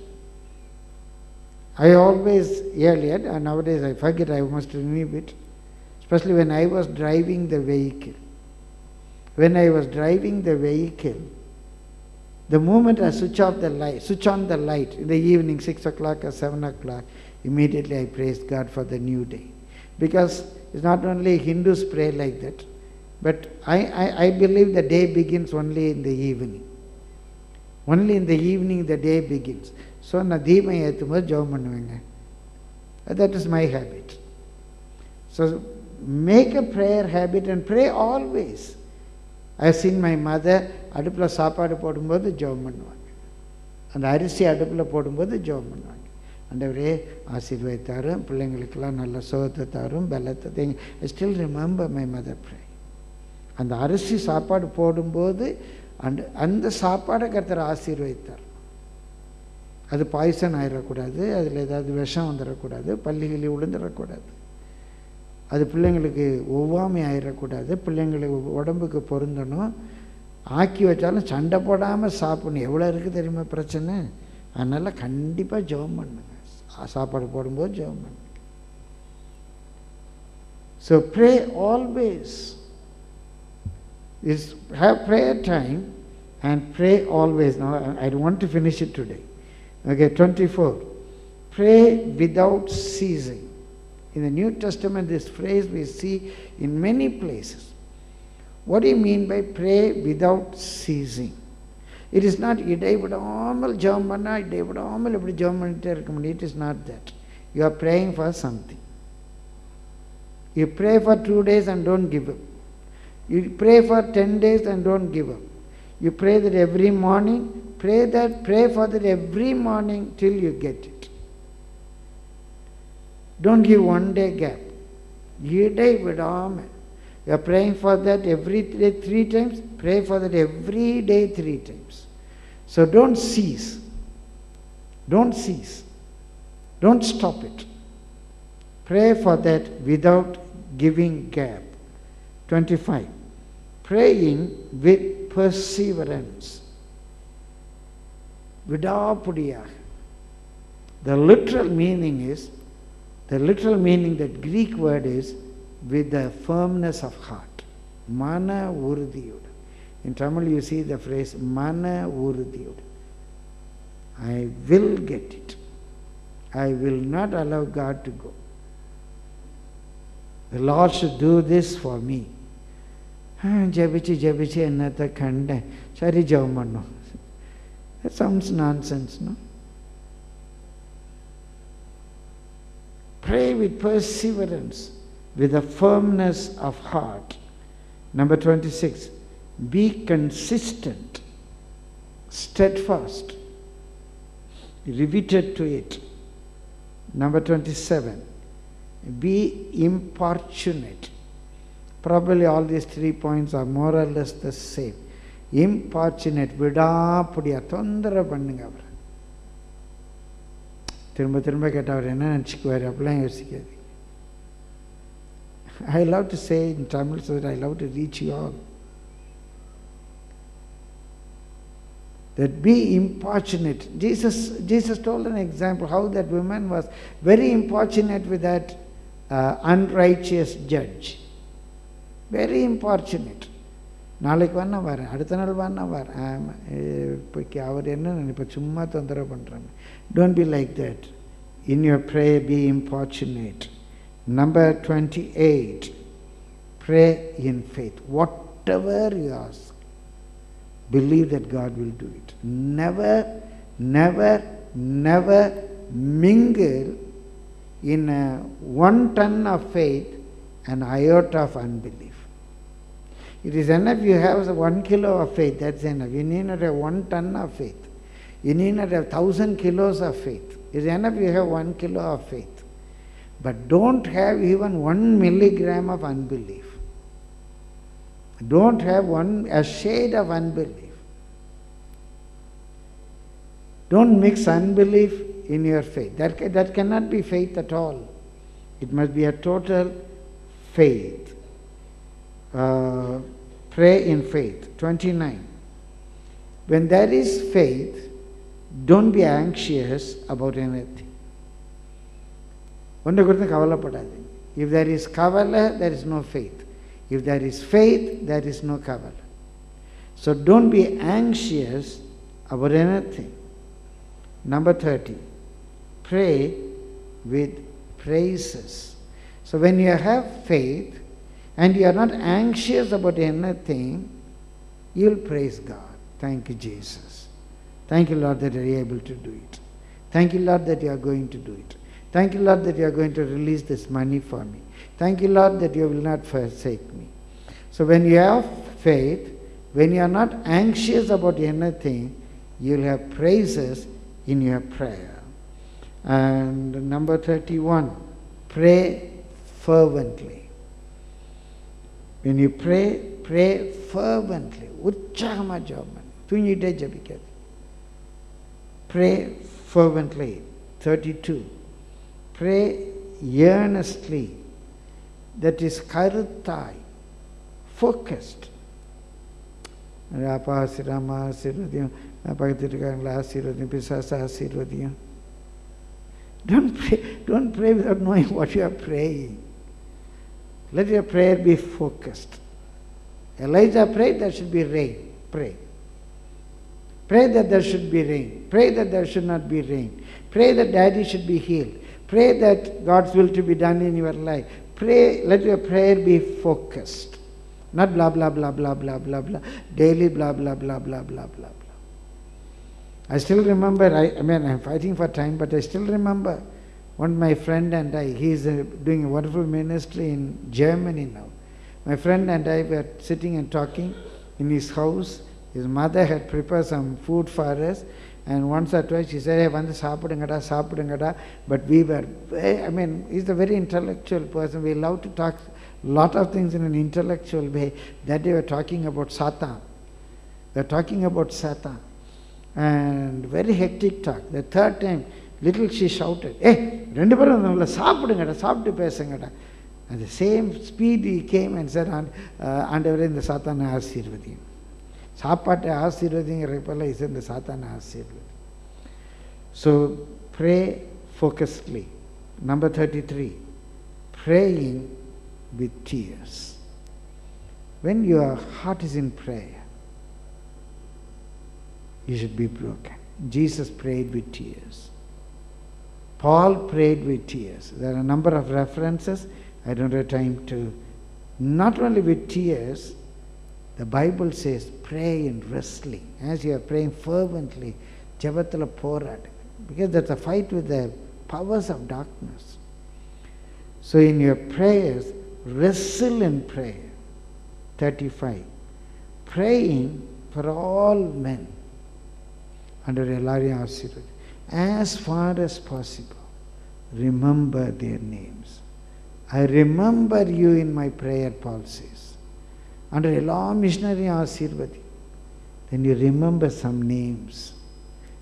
I always earlier, and nowadays I forget, I must renew it, especially when I was driving the vehicle. When I was driving the vehicle, the moment I switch off the light, switch on the light in the evening, 6 o'clock or 7 o'clock, Immediately I praised God for the new day. Because it's not only Hindus pray like that, but I, I, I believe the day begins only in the evening. Only in the evening the day begins. So நான் தீபம் ஏற்றும்போது ஜெபம் பண்ணுவேங்க that is my habit. So make a prayer habit and pray always. I have seen my mother அடுப்பில் சாப்பாடு போடும்போது ஜெபம் பண்ணுவாங்க அந்த அரிசி அடுப்பில் போடும்போது ஜெபம் பண்ணுவாங்க ஆண்டவரே ஆசீர்வதித்தாரும் பிள்ளைங்களுக்கெல்லாம் நல்ல சுகத்தை தாரும் பலத்தை தேங்க. I still remember my mother pray அந்த அரிசி சாப்பாடு போடும்போது அந்த அந்த சாப்பாடை கருத்தர் ஆசீர்வதித்தார். அது பாய்சன் ஆயிடக்கூடாது அதில் ஏதாவது விஷம் வந்துடக்கூடாது பள்ளிகளி விழுந்துடக்கூடாது அது பிள்ளைங்களுக்கு ஒவ்வாமை ஆயிடக்கூடாது பிள்ளைங்களுக்கு உடம்புக்கு பொருந்தணும். ஆக்கி வச்சாலும் சண்டை போடாமல் சாப்பிடணும். எவ்வளோ இருக்குது தெரியுமா பிரச்சனை? அதனால் கண்டிப்பாக ஜெபம் பண்ணுங்க சாப்பாடு போடும்போது ஜெபம் பண்ணுங்க so pray always is have prayer time and pray always. Now, I want to finish it today. Okay, 24. Pray without ceasing. In the New Testament, this phrase we see in many places. What do you mean by pray without ceasing? It is not இடை விடாமல் ஜெபம் பண்ணால் இடை விடாமல் இப்படி ஜெபம் பண்ணிட்டே இருக்க முடியும் it is not that you are praying for something you pray for two days and don't give up You pray for 10 days and don't give up. You pray that every morning, pray that, pray for that every morning till you get it. Don't give one day gap. Day விடாம You are praying for that every day three times, Pray for that every day, three times. So don't cease. Don't cease. Don't stop it. Pray for that without giving gap. 25. Praying with perseverance. Vidapudiyah. The literal meaning is, the literal meaning, that Greek word is, with the firmness of heart. Mana urdiyuda. In Tamil you see the phrase mana urudiyud. I will get it. I will not allow God to go. The Lord should do this for me. ஜபிச்சு ஜபிச்சு என்னத்தை கண்டேன் சரி ஜெபம் பண்ணோம் That sounds nonsense, no? Pray with perseverance, with a firmness of heart. Number 26, be consistent, steadfast, riveted to it. Number 27, be importunate. Probably all these three points are more or less the same. Importunate, விடாப்புடியா தொந்தரவு பண்ணுங்க அவர் திரும்ப திரும்ப கேட்டால் அவர் என்ன நினச்சிக்குவார் அப்படிலாம் யோசிக்காது I love to say in Tamil so that I love to reach you That be importunate. Jesus, Jesus told an example how that woman was very importunate with that uh, unrighteous judge. Very importunate. நாளைக்கு வேணா வரேன் அடுத்த நாள் வேணா வரேன் ஆமாம் இப்போ அவர் என்ன நினைப்ப சும்மா தொந்தரவு பண்ணுறாங்க don't be like that in your pray be importunate number twenty eight pray in faith whatever you ask believe that God will do it. Never, never, never mingle in one ton of faith an iota of unbelief. It is enough you have one kilo of faith, that's enough. You need not have one ton of faith. You need not have thousand kilos of faith. It is enough you have one kilo of faith. But don't have even one milligram of unbelief Don't have one a shade of unbelief. Don't mix unbelief in your faith. That, ca- that cannot be faith at all. It must be a total faith. Uh, pray in faith. 29. When there is faith, don't be anxious about anything. ஒன்றை குறித்து கவலைப்படாதீங்க if there is கவலை there is no faith if there is faith, there is no kavala. So don't be anxious about anything. Number 30, pray with praises. So when you have faith and you are not anxious about anything, you'll praise God. Thank you, Jesus. Thank you, Lord, that you're able to do it. Thank you, Lord, that you are going to do it. Thank you, Lord, that you are going to release this money for me. Thank you, Lord, that you will not forsake me. So when you have faith, when you are not anxious about anything, you'll have praises in your prayer. And number 31, pray fervently. When you pray, pray fervently. Utsagama jaman. Tunyite jabikat. Pray fervently. 32. Pray earnestly That is கருத்தாய் focused. அப்பா ஆசிராமா ஆசீர்வதியும் பக்கத்தில் இருக்காங்களா ஆசீர்வதியும் பிசாச ஆசீர்வதியும் Don't pray, don't pray without knowing what you are praying. Let your prayer be focused. Elijah prayed there should be rain. Pray. Pray that there should be rain. Pray that there should not be rain. Pray that daddy should be healed. Pray that God's will to be done in your life. Pray, let your prayer be focused. Not blah blah blah blah blah blah blah. Daily blah blah blah blah blah blah blah. I still remember, I, I mean, I'm fighting for time, but I still remember one my friend and I, he's uh, doing a wonderful ministry in Germany now. My friend and I were sitting and talking in his house His mother had prepared some food for us, and once or twice she said, hey, வந்து சாப்பிடுங்கடா சாப்பிடுங்கடா but we were, very- I mean, he's a very intellectual person. We love to talk lot of things in an intellectual way. That day we were talking about Satan. We were talking about Satan. And very hectic talk. The third time, little she shouted, hey, ரெண்டு பேரும் நம்மள சாப்பிடுங்கடா சாப்பிட்டு பேசுங்கடா at the same speed he came and said ஆண்டவரே இந்த சாத்தானை ஆசீர்வதியும் சாப்பாட்டை ஆசீர்வதிங்கிறப்பெல்லாம் இசை இந்த சாத்தானை ஆசீர்வதி so pray focusedly number thirty three praying with tears when your heart is in prayer you should be broken. Jesus prayed with tears. Paul prayed with tears. There are a number of references. I don't have time to. Not only with tears, the Bible says, pray in wrestling. As you are praying fervently, Javatala Porad, because that's a fight with the powers of darkness. So in your prayers, wrestle in prayer. 35. Praying for all men under Elaria Asiraj, as far as possible, remember their names. I remember you in my prayer, Paul says under எல்லா மிஷினரியும் ஆசீர்வதி then you remember some names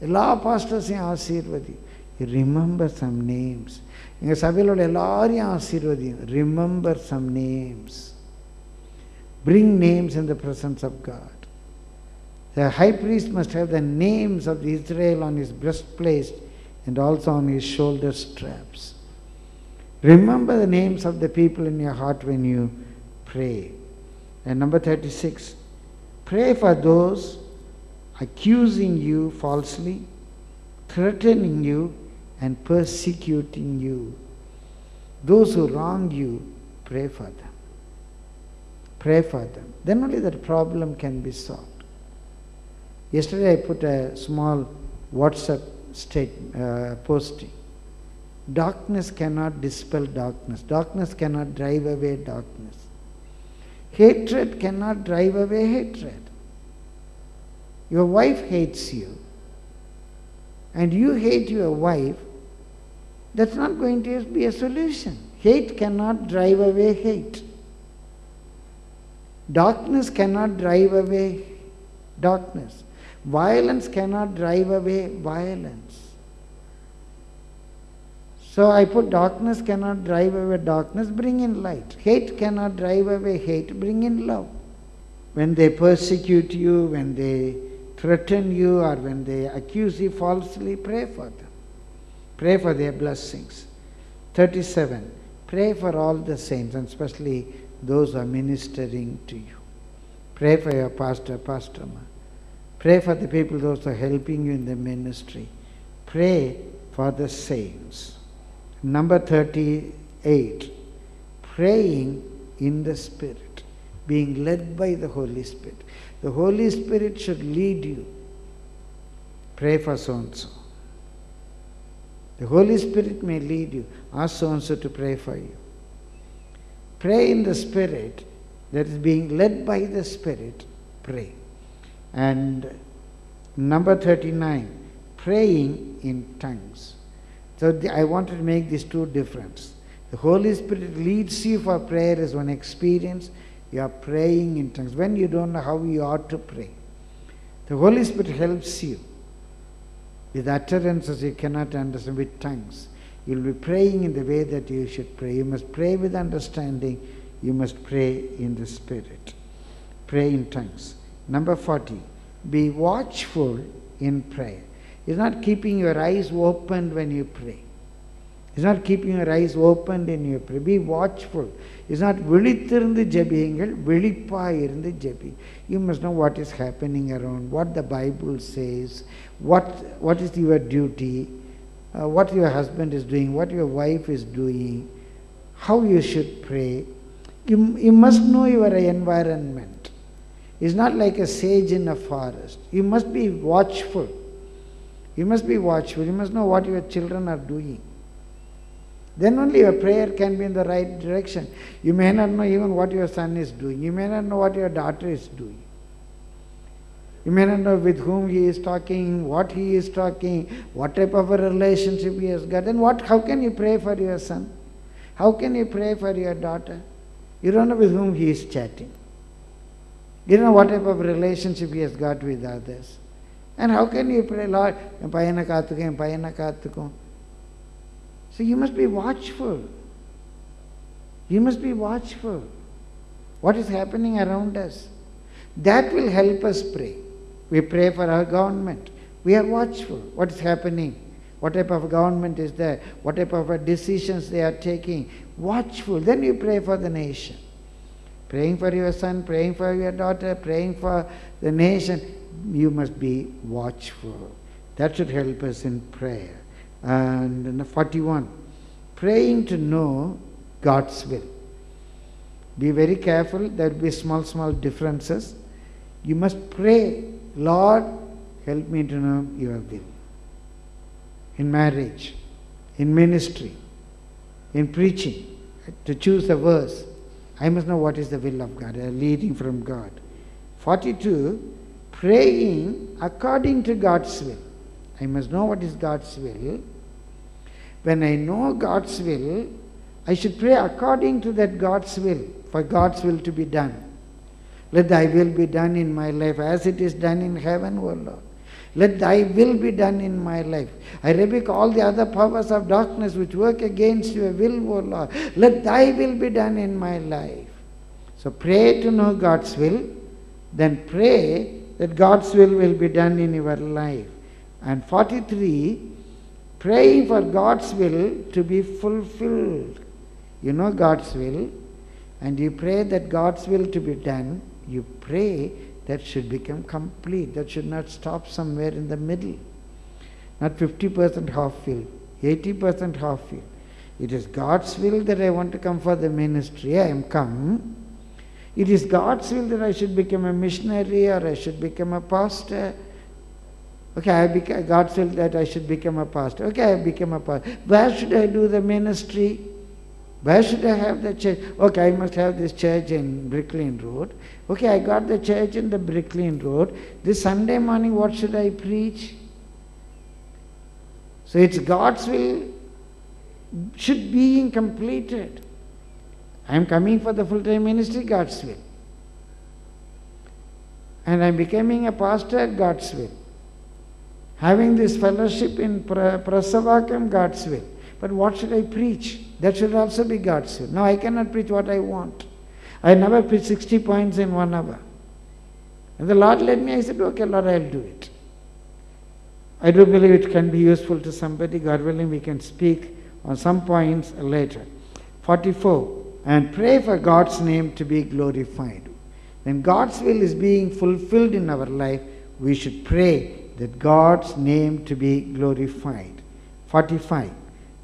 எல்லா பாஸ்டர்ஸையும் ஆசீர்வதி you remember some names எங்கள் சபையில் உள்ள எல்லாரையும் ஆசீர்வதியும் remember some names bring names in the presence of God the high priest must have the names of Israel on his breastplate and also on his shoulder straps. Remember the names of the people in your heart when you pray. And number 36, pray for those accusing you falsely, threatening you, and persecuting you. Those who wrong you, pray for them. Pray for them. Then only that problem can be solved. Yesterday I put a small WhatsApp state uh, posting. Darkness cannot dispel darkness. Darkness cannot drive away darkness. Hatred cannot drive away hatred. Your wife hates you, and you hate your wife. That's not going to be a solution. Hate cannot drive away hate. Darkness cannot drive away darkness. Violence cannot drive away violence. So I put darkness cannot drive away darkness, bring in light. Hate cannot drive away hate, bring in love. When they persecute you, when they threaten you, or when they accuse you falsely, pray for them. Pray for their blessings. 37. Pray for all the saints, and especially those who are ministering to you. Pray for your pastor, pastor. Ma. Pray for the people, those who are helping you in the ministry. Pray for the saints. Number 38. Praying in the Spirit. Being led by the Holy Spirit. The Holy Spirit should lead you. Pray for so and so. The Holy Spirit may lead you. Ask so and so to pray for you. Pray in the Spirit, that is being led by the Spirit, pray. And number 39, praying in tongues. So the, I wanted to make these two difference. The Holy Spirit leads you for prayer is one experience. You are praying in tongues. When you don't know how you ought to pray, the Holy Spirit helps you with utterances you cannot understand, with tongues. You'll be praying in the way that you should pray. You must pray with understanding. You must pray in the Spirit. Pray in tongues. Number 40. Be watchful in prayer. It's not keeping your eyes open when you pray. It's not keeping your eyes open in your prayer. Be watchful. It's not விழித்திருந்து ஜெபியுங்கள் விழிப்பாய் இருந்து JP You must know what is happening around, what the Bible says, what, what is your duty, uh, what your husband is doing, what your wife is doing, how you should pray. You, you must know your environment. It's not like a sage in a forest. You must be watchful. You must be watchful. You must know what your children are doing. Then only your prayer can be in the right direction. You may not know even what your son is doing. You may not know what your daughter is doing. You may not know with whom he is talking, what he is talking, what type of a relationship he has got. Then what how can you pray for your son? How can you pray for your daughter? You don't know with whom he is chatting. You don't know what type of relationship he has got with others. And how can you pray, Lord, என் பையனை காத்துக்கும் என் பையனை காத்துக்கும் So you must be watchful. You must be watchful. What is happening around us? That will help us pray. We pray for our government. We are watchful. What is happening? What type of government is there? What type of decisions they are taking? Watchful. Then you pray for the nation. Praying for your son, praying for your daughter, praying for the nation. you must be watchful. That should help us in prayer. And 41. Praying to know God's will. Be very careful. There will be small, small differences. You must pray, Lord, help me to know your will. In marriage, in ministry, in preaching, to choose a verse. I must know what is the will of God, a leading from God. 42. Praying according to God's will. I must know what is God's will. When I know God's will, I should pray according to that God's will, for God's will to be done. Let thy will be done in my life as it is done in heaven, O Lord. Let thy will be done in my life. I rebuke all the other powers of darkness which work against your will, O Lord. Let thy will be done in my life. So pray to know God's will, then pray that God's will will be done in your life. And 43, praying for God's will to be fulfilled. You know God's will, and you pray that God's will to be done. You pray that should become complete. That should not stop somewhere in the middle. Not 50% half filled, 80% half filled. It is God's will that I want to come for the ministry. I am come. It is God's will that I should become a missionary or I should become a pastor. Okay, I beca- God's will that I should become a pastor. Okay, I become a pastor. Where should I do the ministry? Where should I have the church? Okay, I must have this church in Brick Kiln Road. Okay, I got the church in the Brick Kiln Road. This Sunday morning, what should I preach? So it's God's will should be completed. I am coming for the full time ministry, God's will. And I am becoming a pastor, God's will. Having this fellowship in pra- Purasawalkam, God's will. But what should I preach? That should also be God's will. No, I cannot preach what I want. I never preach 60 points in one hour. And the Lord led me, I said, okay, Lord, I'll do it. I do believe it can be useful to somebody. God willing, we can speak on some points later. 44. And pray for God's name to be glorified. When God's will is being fulfilled in our life, we should pray that God's name to be glorified. 45.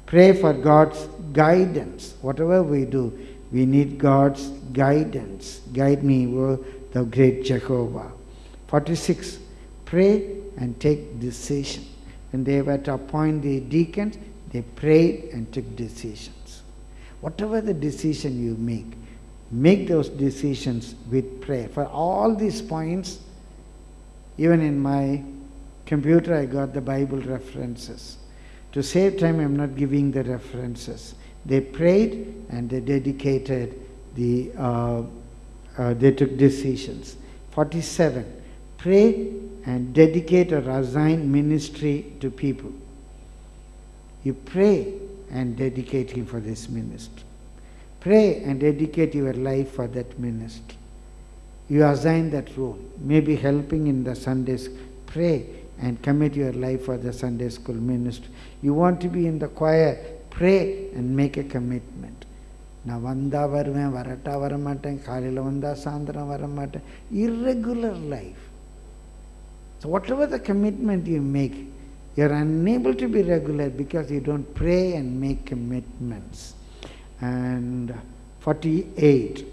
Pray for God's guidance. Whatever we do, we need God's guidance. Guide me, O the great Jehovah. 46. Pray and take decision. When they were to appoint the deacons, they prayed and took decisions. Whatever the decision you make, make those decisions with prayer. For all these points, even in my computer, I got the Bible references. To save time, I'm not giving the references. They prayed and they dedicated the, uh, uh, they took decisions. 47. Pray and dedicate or assign ministry to people. You pray and dedicate him for this ministry. Pray and dedicate your life for that ministry. You assign that role. Maybe helping in the Sundays. Pray and commit your life for the Sunday school ministry. You want to be in the choir. Pray and make a commitment. நான் வந்தா வருவேன் வரட்டா வரமாட்டேன் காலையில் வந்தா சாயந்தரம் வரமாட்டேன் irregular life so whatever the commitment you make you're unable to be regular because you don't pray and make commitments and 48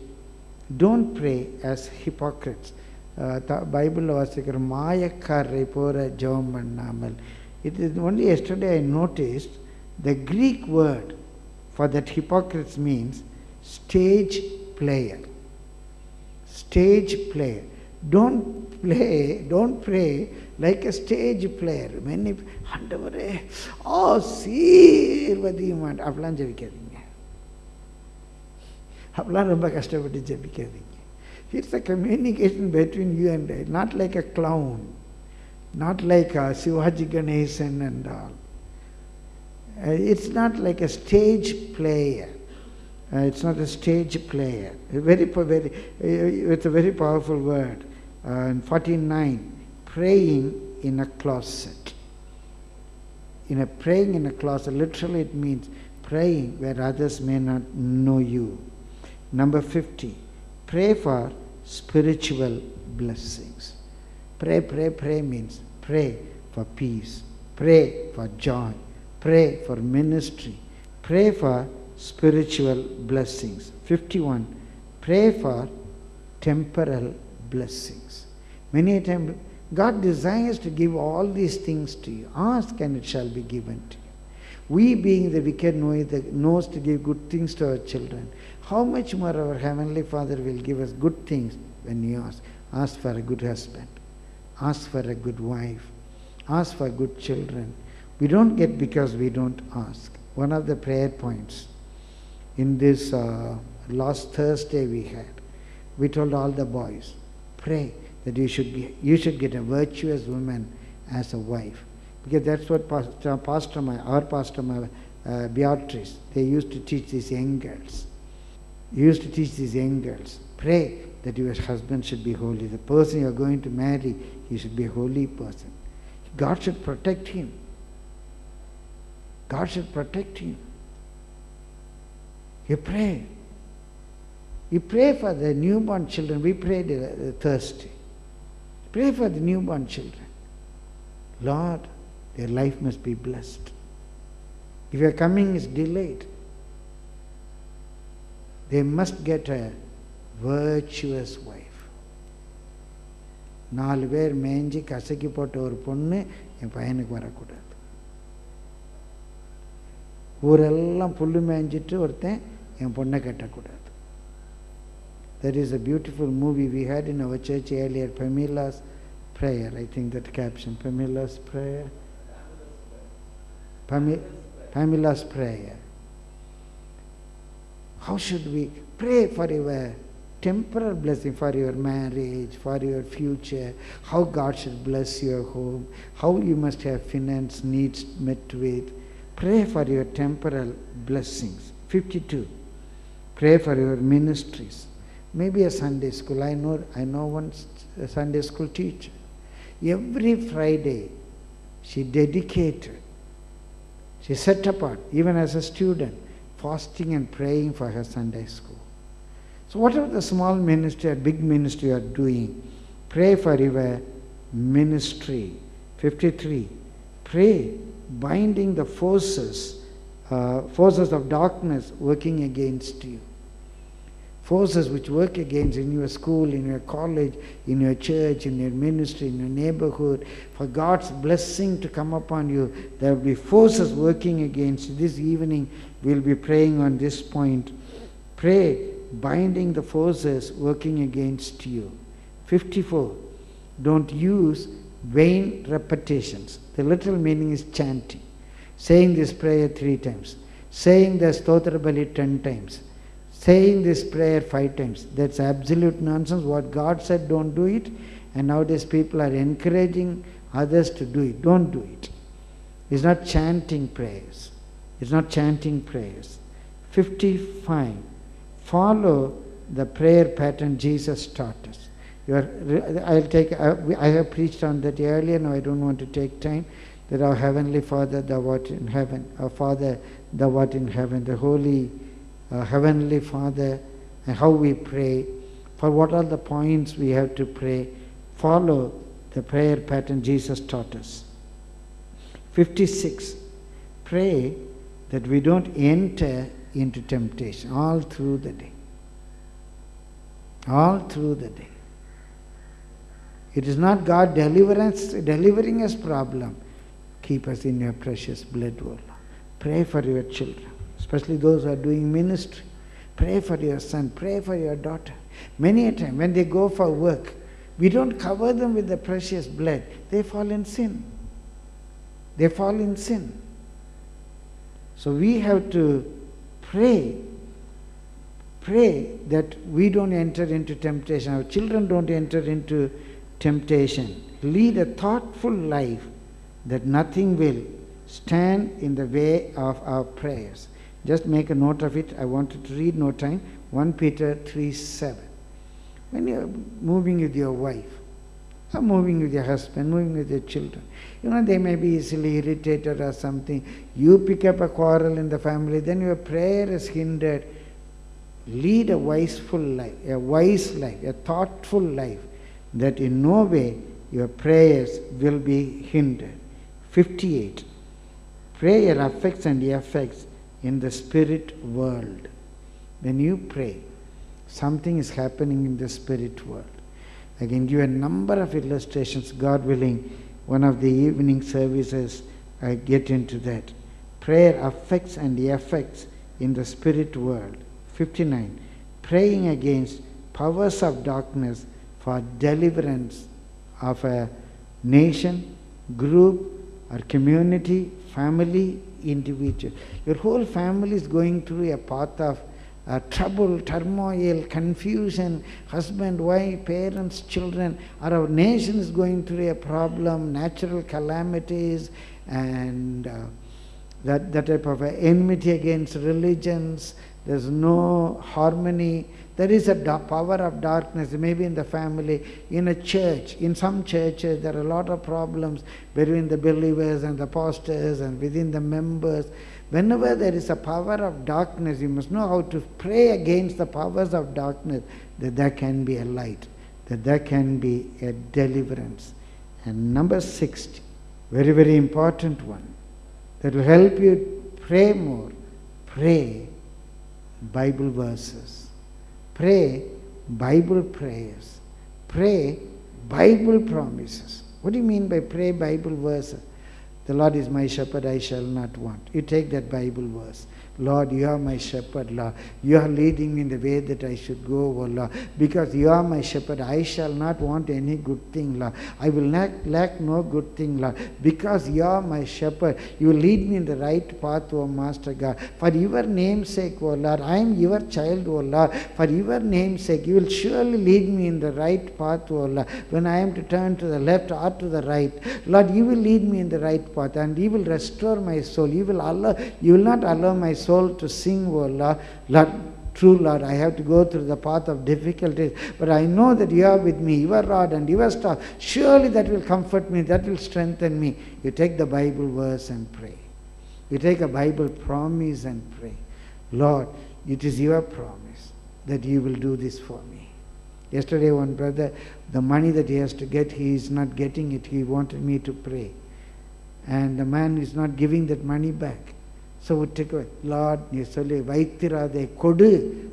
don't pray as hypocrites பைபிளில் வாசிக்கிற மாயக்காரரை போகிற ஜெபம் பண்ணாமல் it is only yesterday I noticed the Greek word for that hypocrites means stage player. Stage player. Don't play, don't pray like a stage player. Many ஆண்டவரே ஆசீர்வதியுமான் அப்படிலாம் ஜெபிக்காதீங்க அப்படிலாம் ரொம்ப கஷ்டப்பட்டு ஜெபிக்காதீங்க it's a communication between you and not like a clown not like a Shivaji Ganesan and all. Uh, it's not like a stage player. Uh, it's not a stage player. A very, po- very, uh, it's a very powerful word. Uh, in 49, praying in a closet. In a praying in a closet, literally it means praying where others may not know you. Number 50, pray for spiritual blessings. Pray, pray, pray means pray for peace, pray for joy, pray for ministry, pray for spiritual blessings. 51. Pray for temporal blessings. Many a time, God desires to give all these things to you. Ask and it shall be given to you. We, being the wicked, know the, knows to give good things to our children. How much more our Heavenly Father will give us good things when you ask. Ask for a good husband. Ask for a good wife. Ask for good children. We don't get because we don't ask. One of the prayer points in this uh, last Thursday we had, we told all the boys, pray that you should get, you should get a virtuous woman as a wife. Because that's what Pastor, Pastor my, our Pastor my, uh, Beatrice, they used to teach these young girls. Used to teach these young girls, pray that your husband should be holy. The person you are going to marry, he should be a holy person. God should protect him. God should protect him. You pray. You pray for the newborn children. We prayed uh, Thursday. Pray for the newborn children. Lord, their life must be blessed. If your coming is delayed, they must get a virtuous wife. நாலு பேர் மேய்ஞ்சி கசக்கி போட்ட ஒரு பொண்ணு என் பையனுக்கு வரக்கூடாது ஊரெல்லாம் புல்லு மேய்ஞ்சிட்டு ஒருத்தன் என் பொண்ணை கட்டக்கூடாது that is a beautiful movie we had in our church earlier, Pamela's prayer. I think that caption, Pamela's prayer. Pami- Pamela's prayer. How should we pray for your temporal blessing, for your marriage, for your future, how God should bless your home, how you must have finance needs met with. Pray for your temporal blessings. 52. Pray for your ministries. Maybe a Sunday school. I know I know one Sunday school teacher. Every Friday she dedicated, she set apart, even as a student, fasting and praying for her Sunday school. So whatever the small ministry or big ministry you are doing, pray for your ministry. 53. Pray binding the forces, uh, forces of darkness working against you. Forces which work against in your school, in your college, in your church, in your ministry, in your neighborhood, for God's blessing to come upon you, there will be forces working against you. This evening we'll be praying on this point. Pray binding the forces working against you. 54. Don't use vain repetitions. The literal meaning is chanting. Saying this prayer three times. Saying the Stotra Bali ten times. Saying this prayer five times. That's absolute nonsense. What God said, don't do it. And nowadays people are encouraging others to do it. Don't do it. It's not chanting prayers. It's not chanting prayers. 55 follow the prayer pattern Jesus taught us. Are, I'll take, uh, I I have preached on that earlier, now I don't want to take time. That our Heavenly Father, thou art in heaven, our Father, thou art in heaven, the Holy uh, Heavenly Father, and how we pray, for what are the points we have to pray, follow the prayer pattern Jesus taught us. 56. Pray that we don't enter into temptation all through the day. All through the day. It is not God deliverance, delivering us problem. Keep us in your precious blood, O Lord. Pray for your children, especially those who are doing ministry. Pray for your son, pray for your daughter. Many a time when they go for work, we don't cover them with the precious blood, they fall in sin. They fall in sin. So we have to pray pray that we don't enter into temptation, our children don't enter into temptation. Lead a thoughtful life that nothing will stand in the way of our prayers. Just make a note of it. I wanted to read no time. 1 Peter 3 7. When you're moving with your wife, or moving with your husband, moving with your children, you know, they may be easily irritated or something. You pick up a quarrel in the family, then your prayer is hindered lead a wiseful life, a wise life, a thoughtful life, that in no way your prayers will be hindered. 58. Prayer affects and effects in the spirit world. When you pray, something is happening in the spirit world. I can give a number of illustrations, God willing. One of the evening services, I get into that. Prayer affects and effects in the spirit world. 59. Praying against powers of darkness for deliverance of a nation, group, or community, family, individual. Your whole family is going through a path of uh, trouble, turmoil, confusion, husband, wife, parents, children, or our nation is going through a problem, natural calamities, and uh, that, that type of enmity against religions, there's no harmony. There is a power of darkness, maybe in the family, in a church. In some churches, there are a lot of problems between the believers and the pastors and within the members. Whenever there is a power of darkness, you must know how to pray against the powers of darkness, that there can be a light, that there can be a deliverance. And number 60, very, very important one, that will help you pray more. Pray Bible verses. Pray Bible prayers. Pray Bible promises. What do you mean by pray Bible verses? The Lord is my shepherd, I shall not want. You take that Bible verse. Lord, you are my shepherd, Lord. You are leading me in the way that I should go, O Lord. Because you are my shepherd, I shall not want any good thing, Lord. I will lack, lack no good thing, Lord. Because you are my shepherd, you will lead me in the right path, O Master God. For your name's sake, O Lord, I am your child, O Lord. For your name's sake, you will surely lead me in the right path, O Lord. When I am to turn to the left or to the right, Lord, you will lead me in the right path and you will restore my soul. You will allow, you will not allow my soul to sing, O Lord. Lord, true Lord, I have to go through the path of difficulties, but I know that you are with me, your rod and your staff. Surely that will comfort me, that will strengthen me. You take the Bible verse and pray. You take a Bible promise and pray. Lord, it is your promise that you will do this for me. Yesterday, one brother, the money that he has to get, he is not getting it. He wanted me to pray. And the man is not giving that money back. So விட்டுக்கு Lord நீ சொல்லி வைத்திராதே கொடு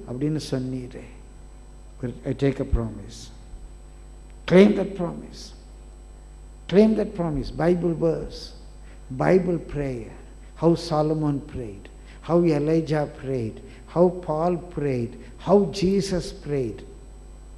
அப்படின்னு சொன்னீரே I take a promise. Claim that promise. Claim that promise. Bible verse. Bible prayer. How Solomon prayed. How Elijah prayed. How Paul prayed. How Jesus prayed.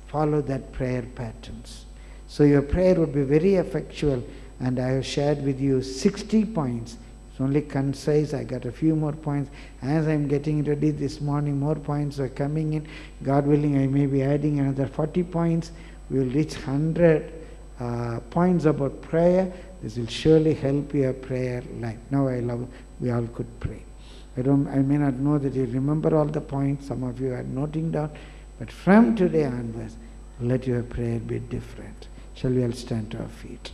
Follow that prayer patterns. So your prayer would be very effectual and I have shared with you 60 points only concise. I got a few more points. As I'm getting ready this morning, more points are coming in. God willing, I may be adding another 40 points. We will reach 100 uh, points about prayer. This will surely help your prayer life. Now I love, we all could pray. I don't, I may not know that you remember all the points. Some of you are noting down. But from today onwards, let your prayer be different. Shall we all stand to our feet?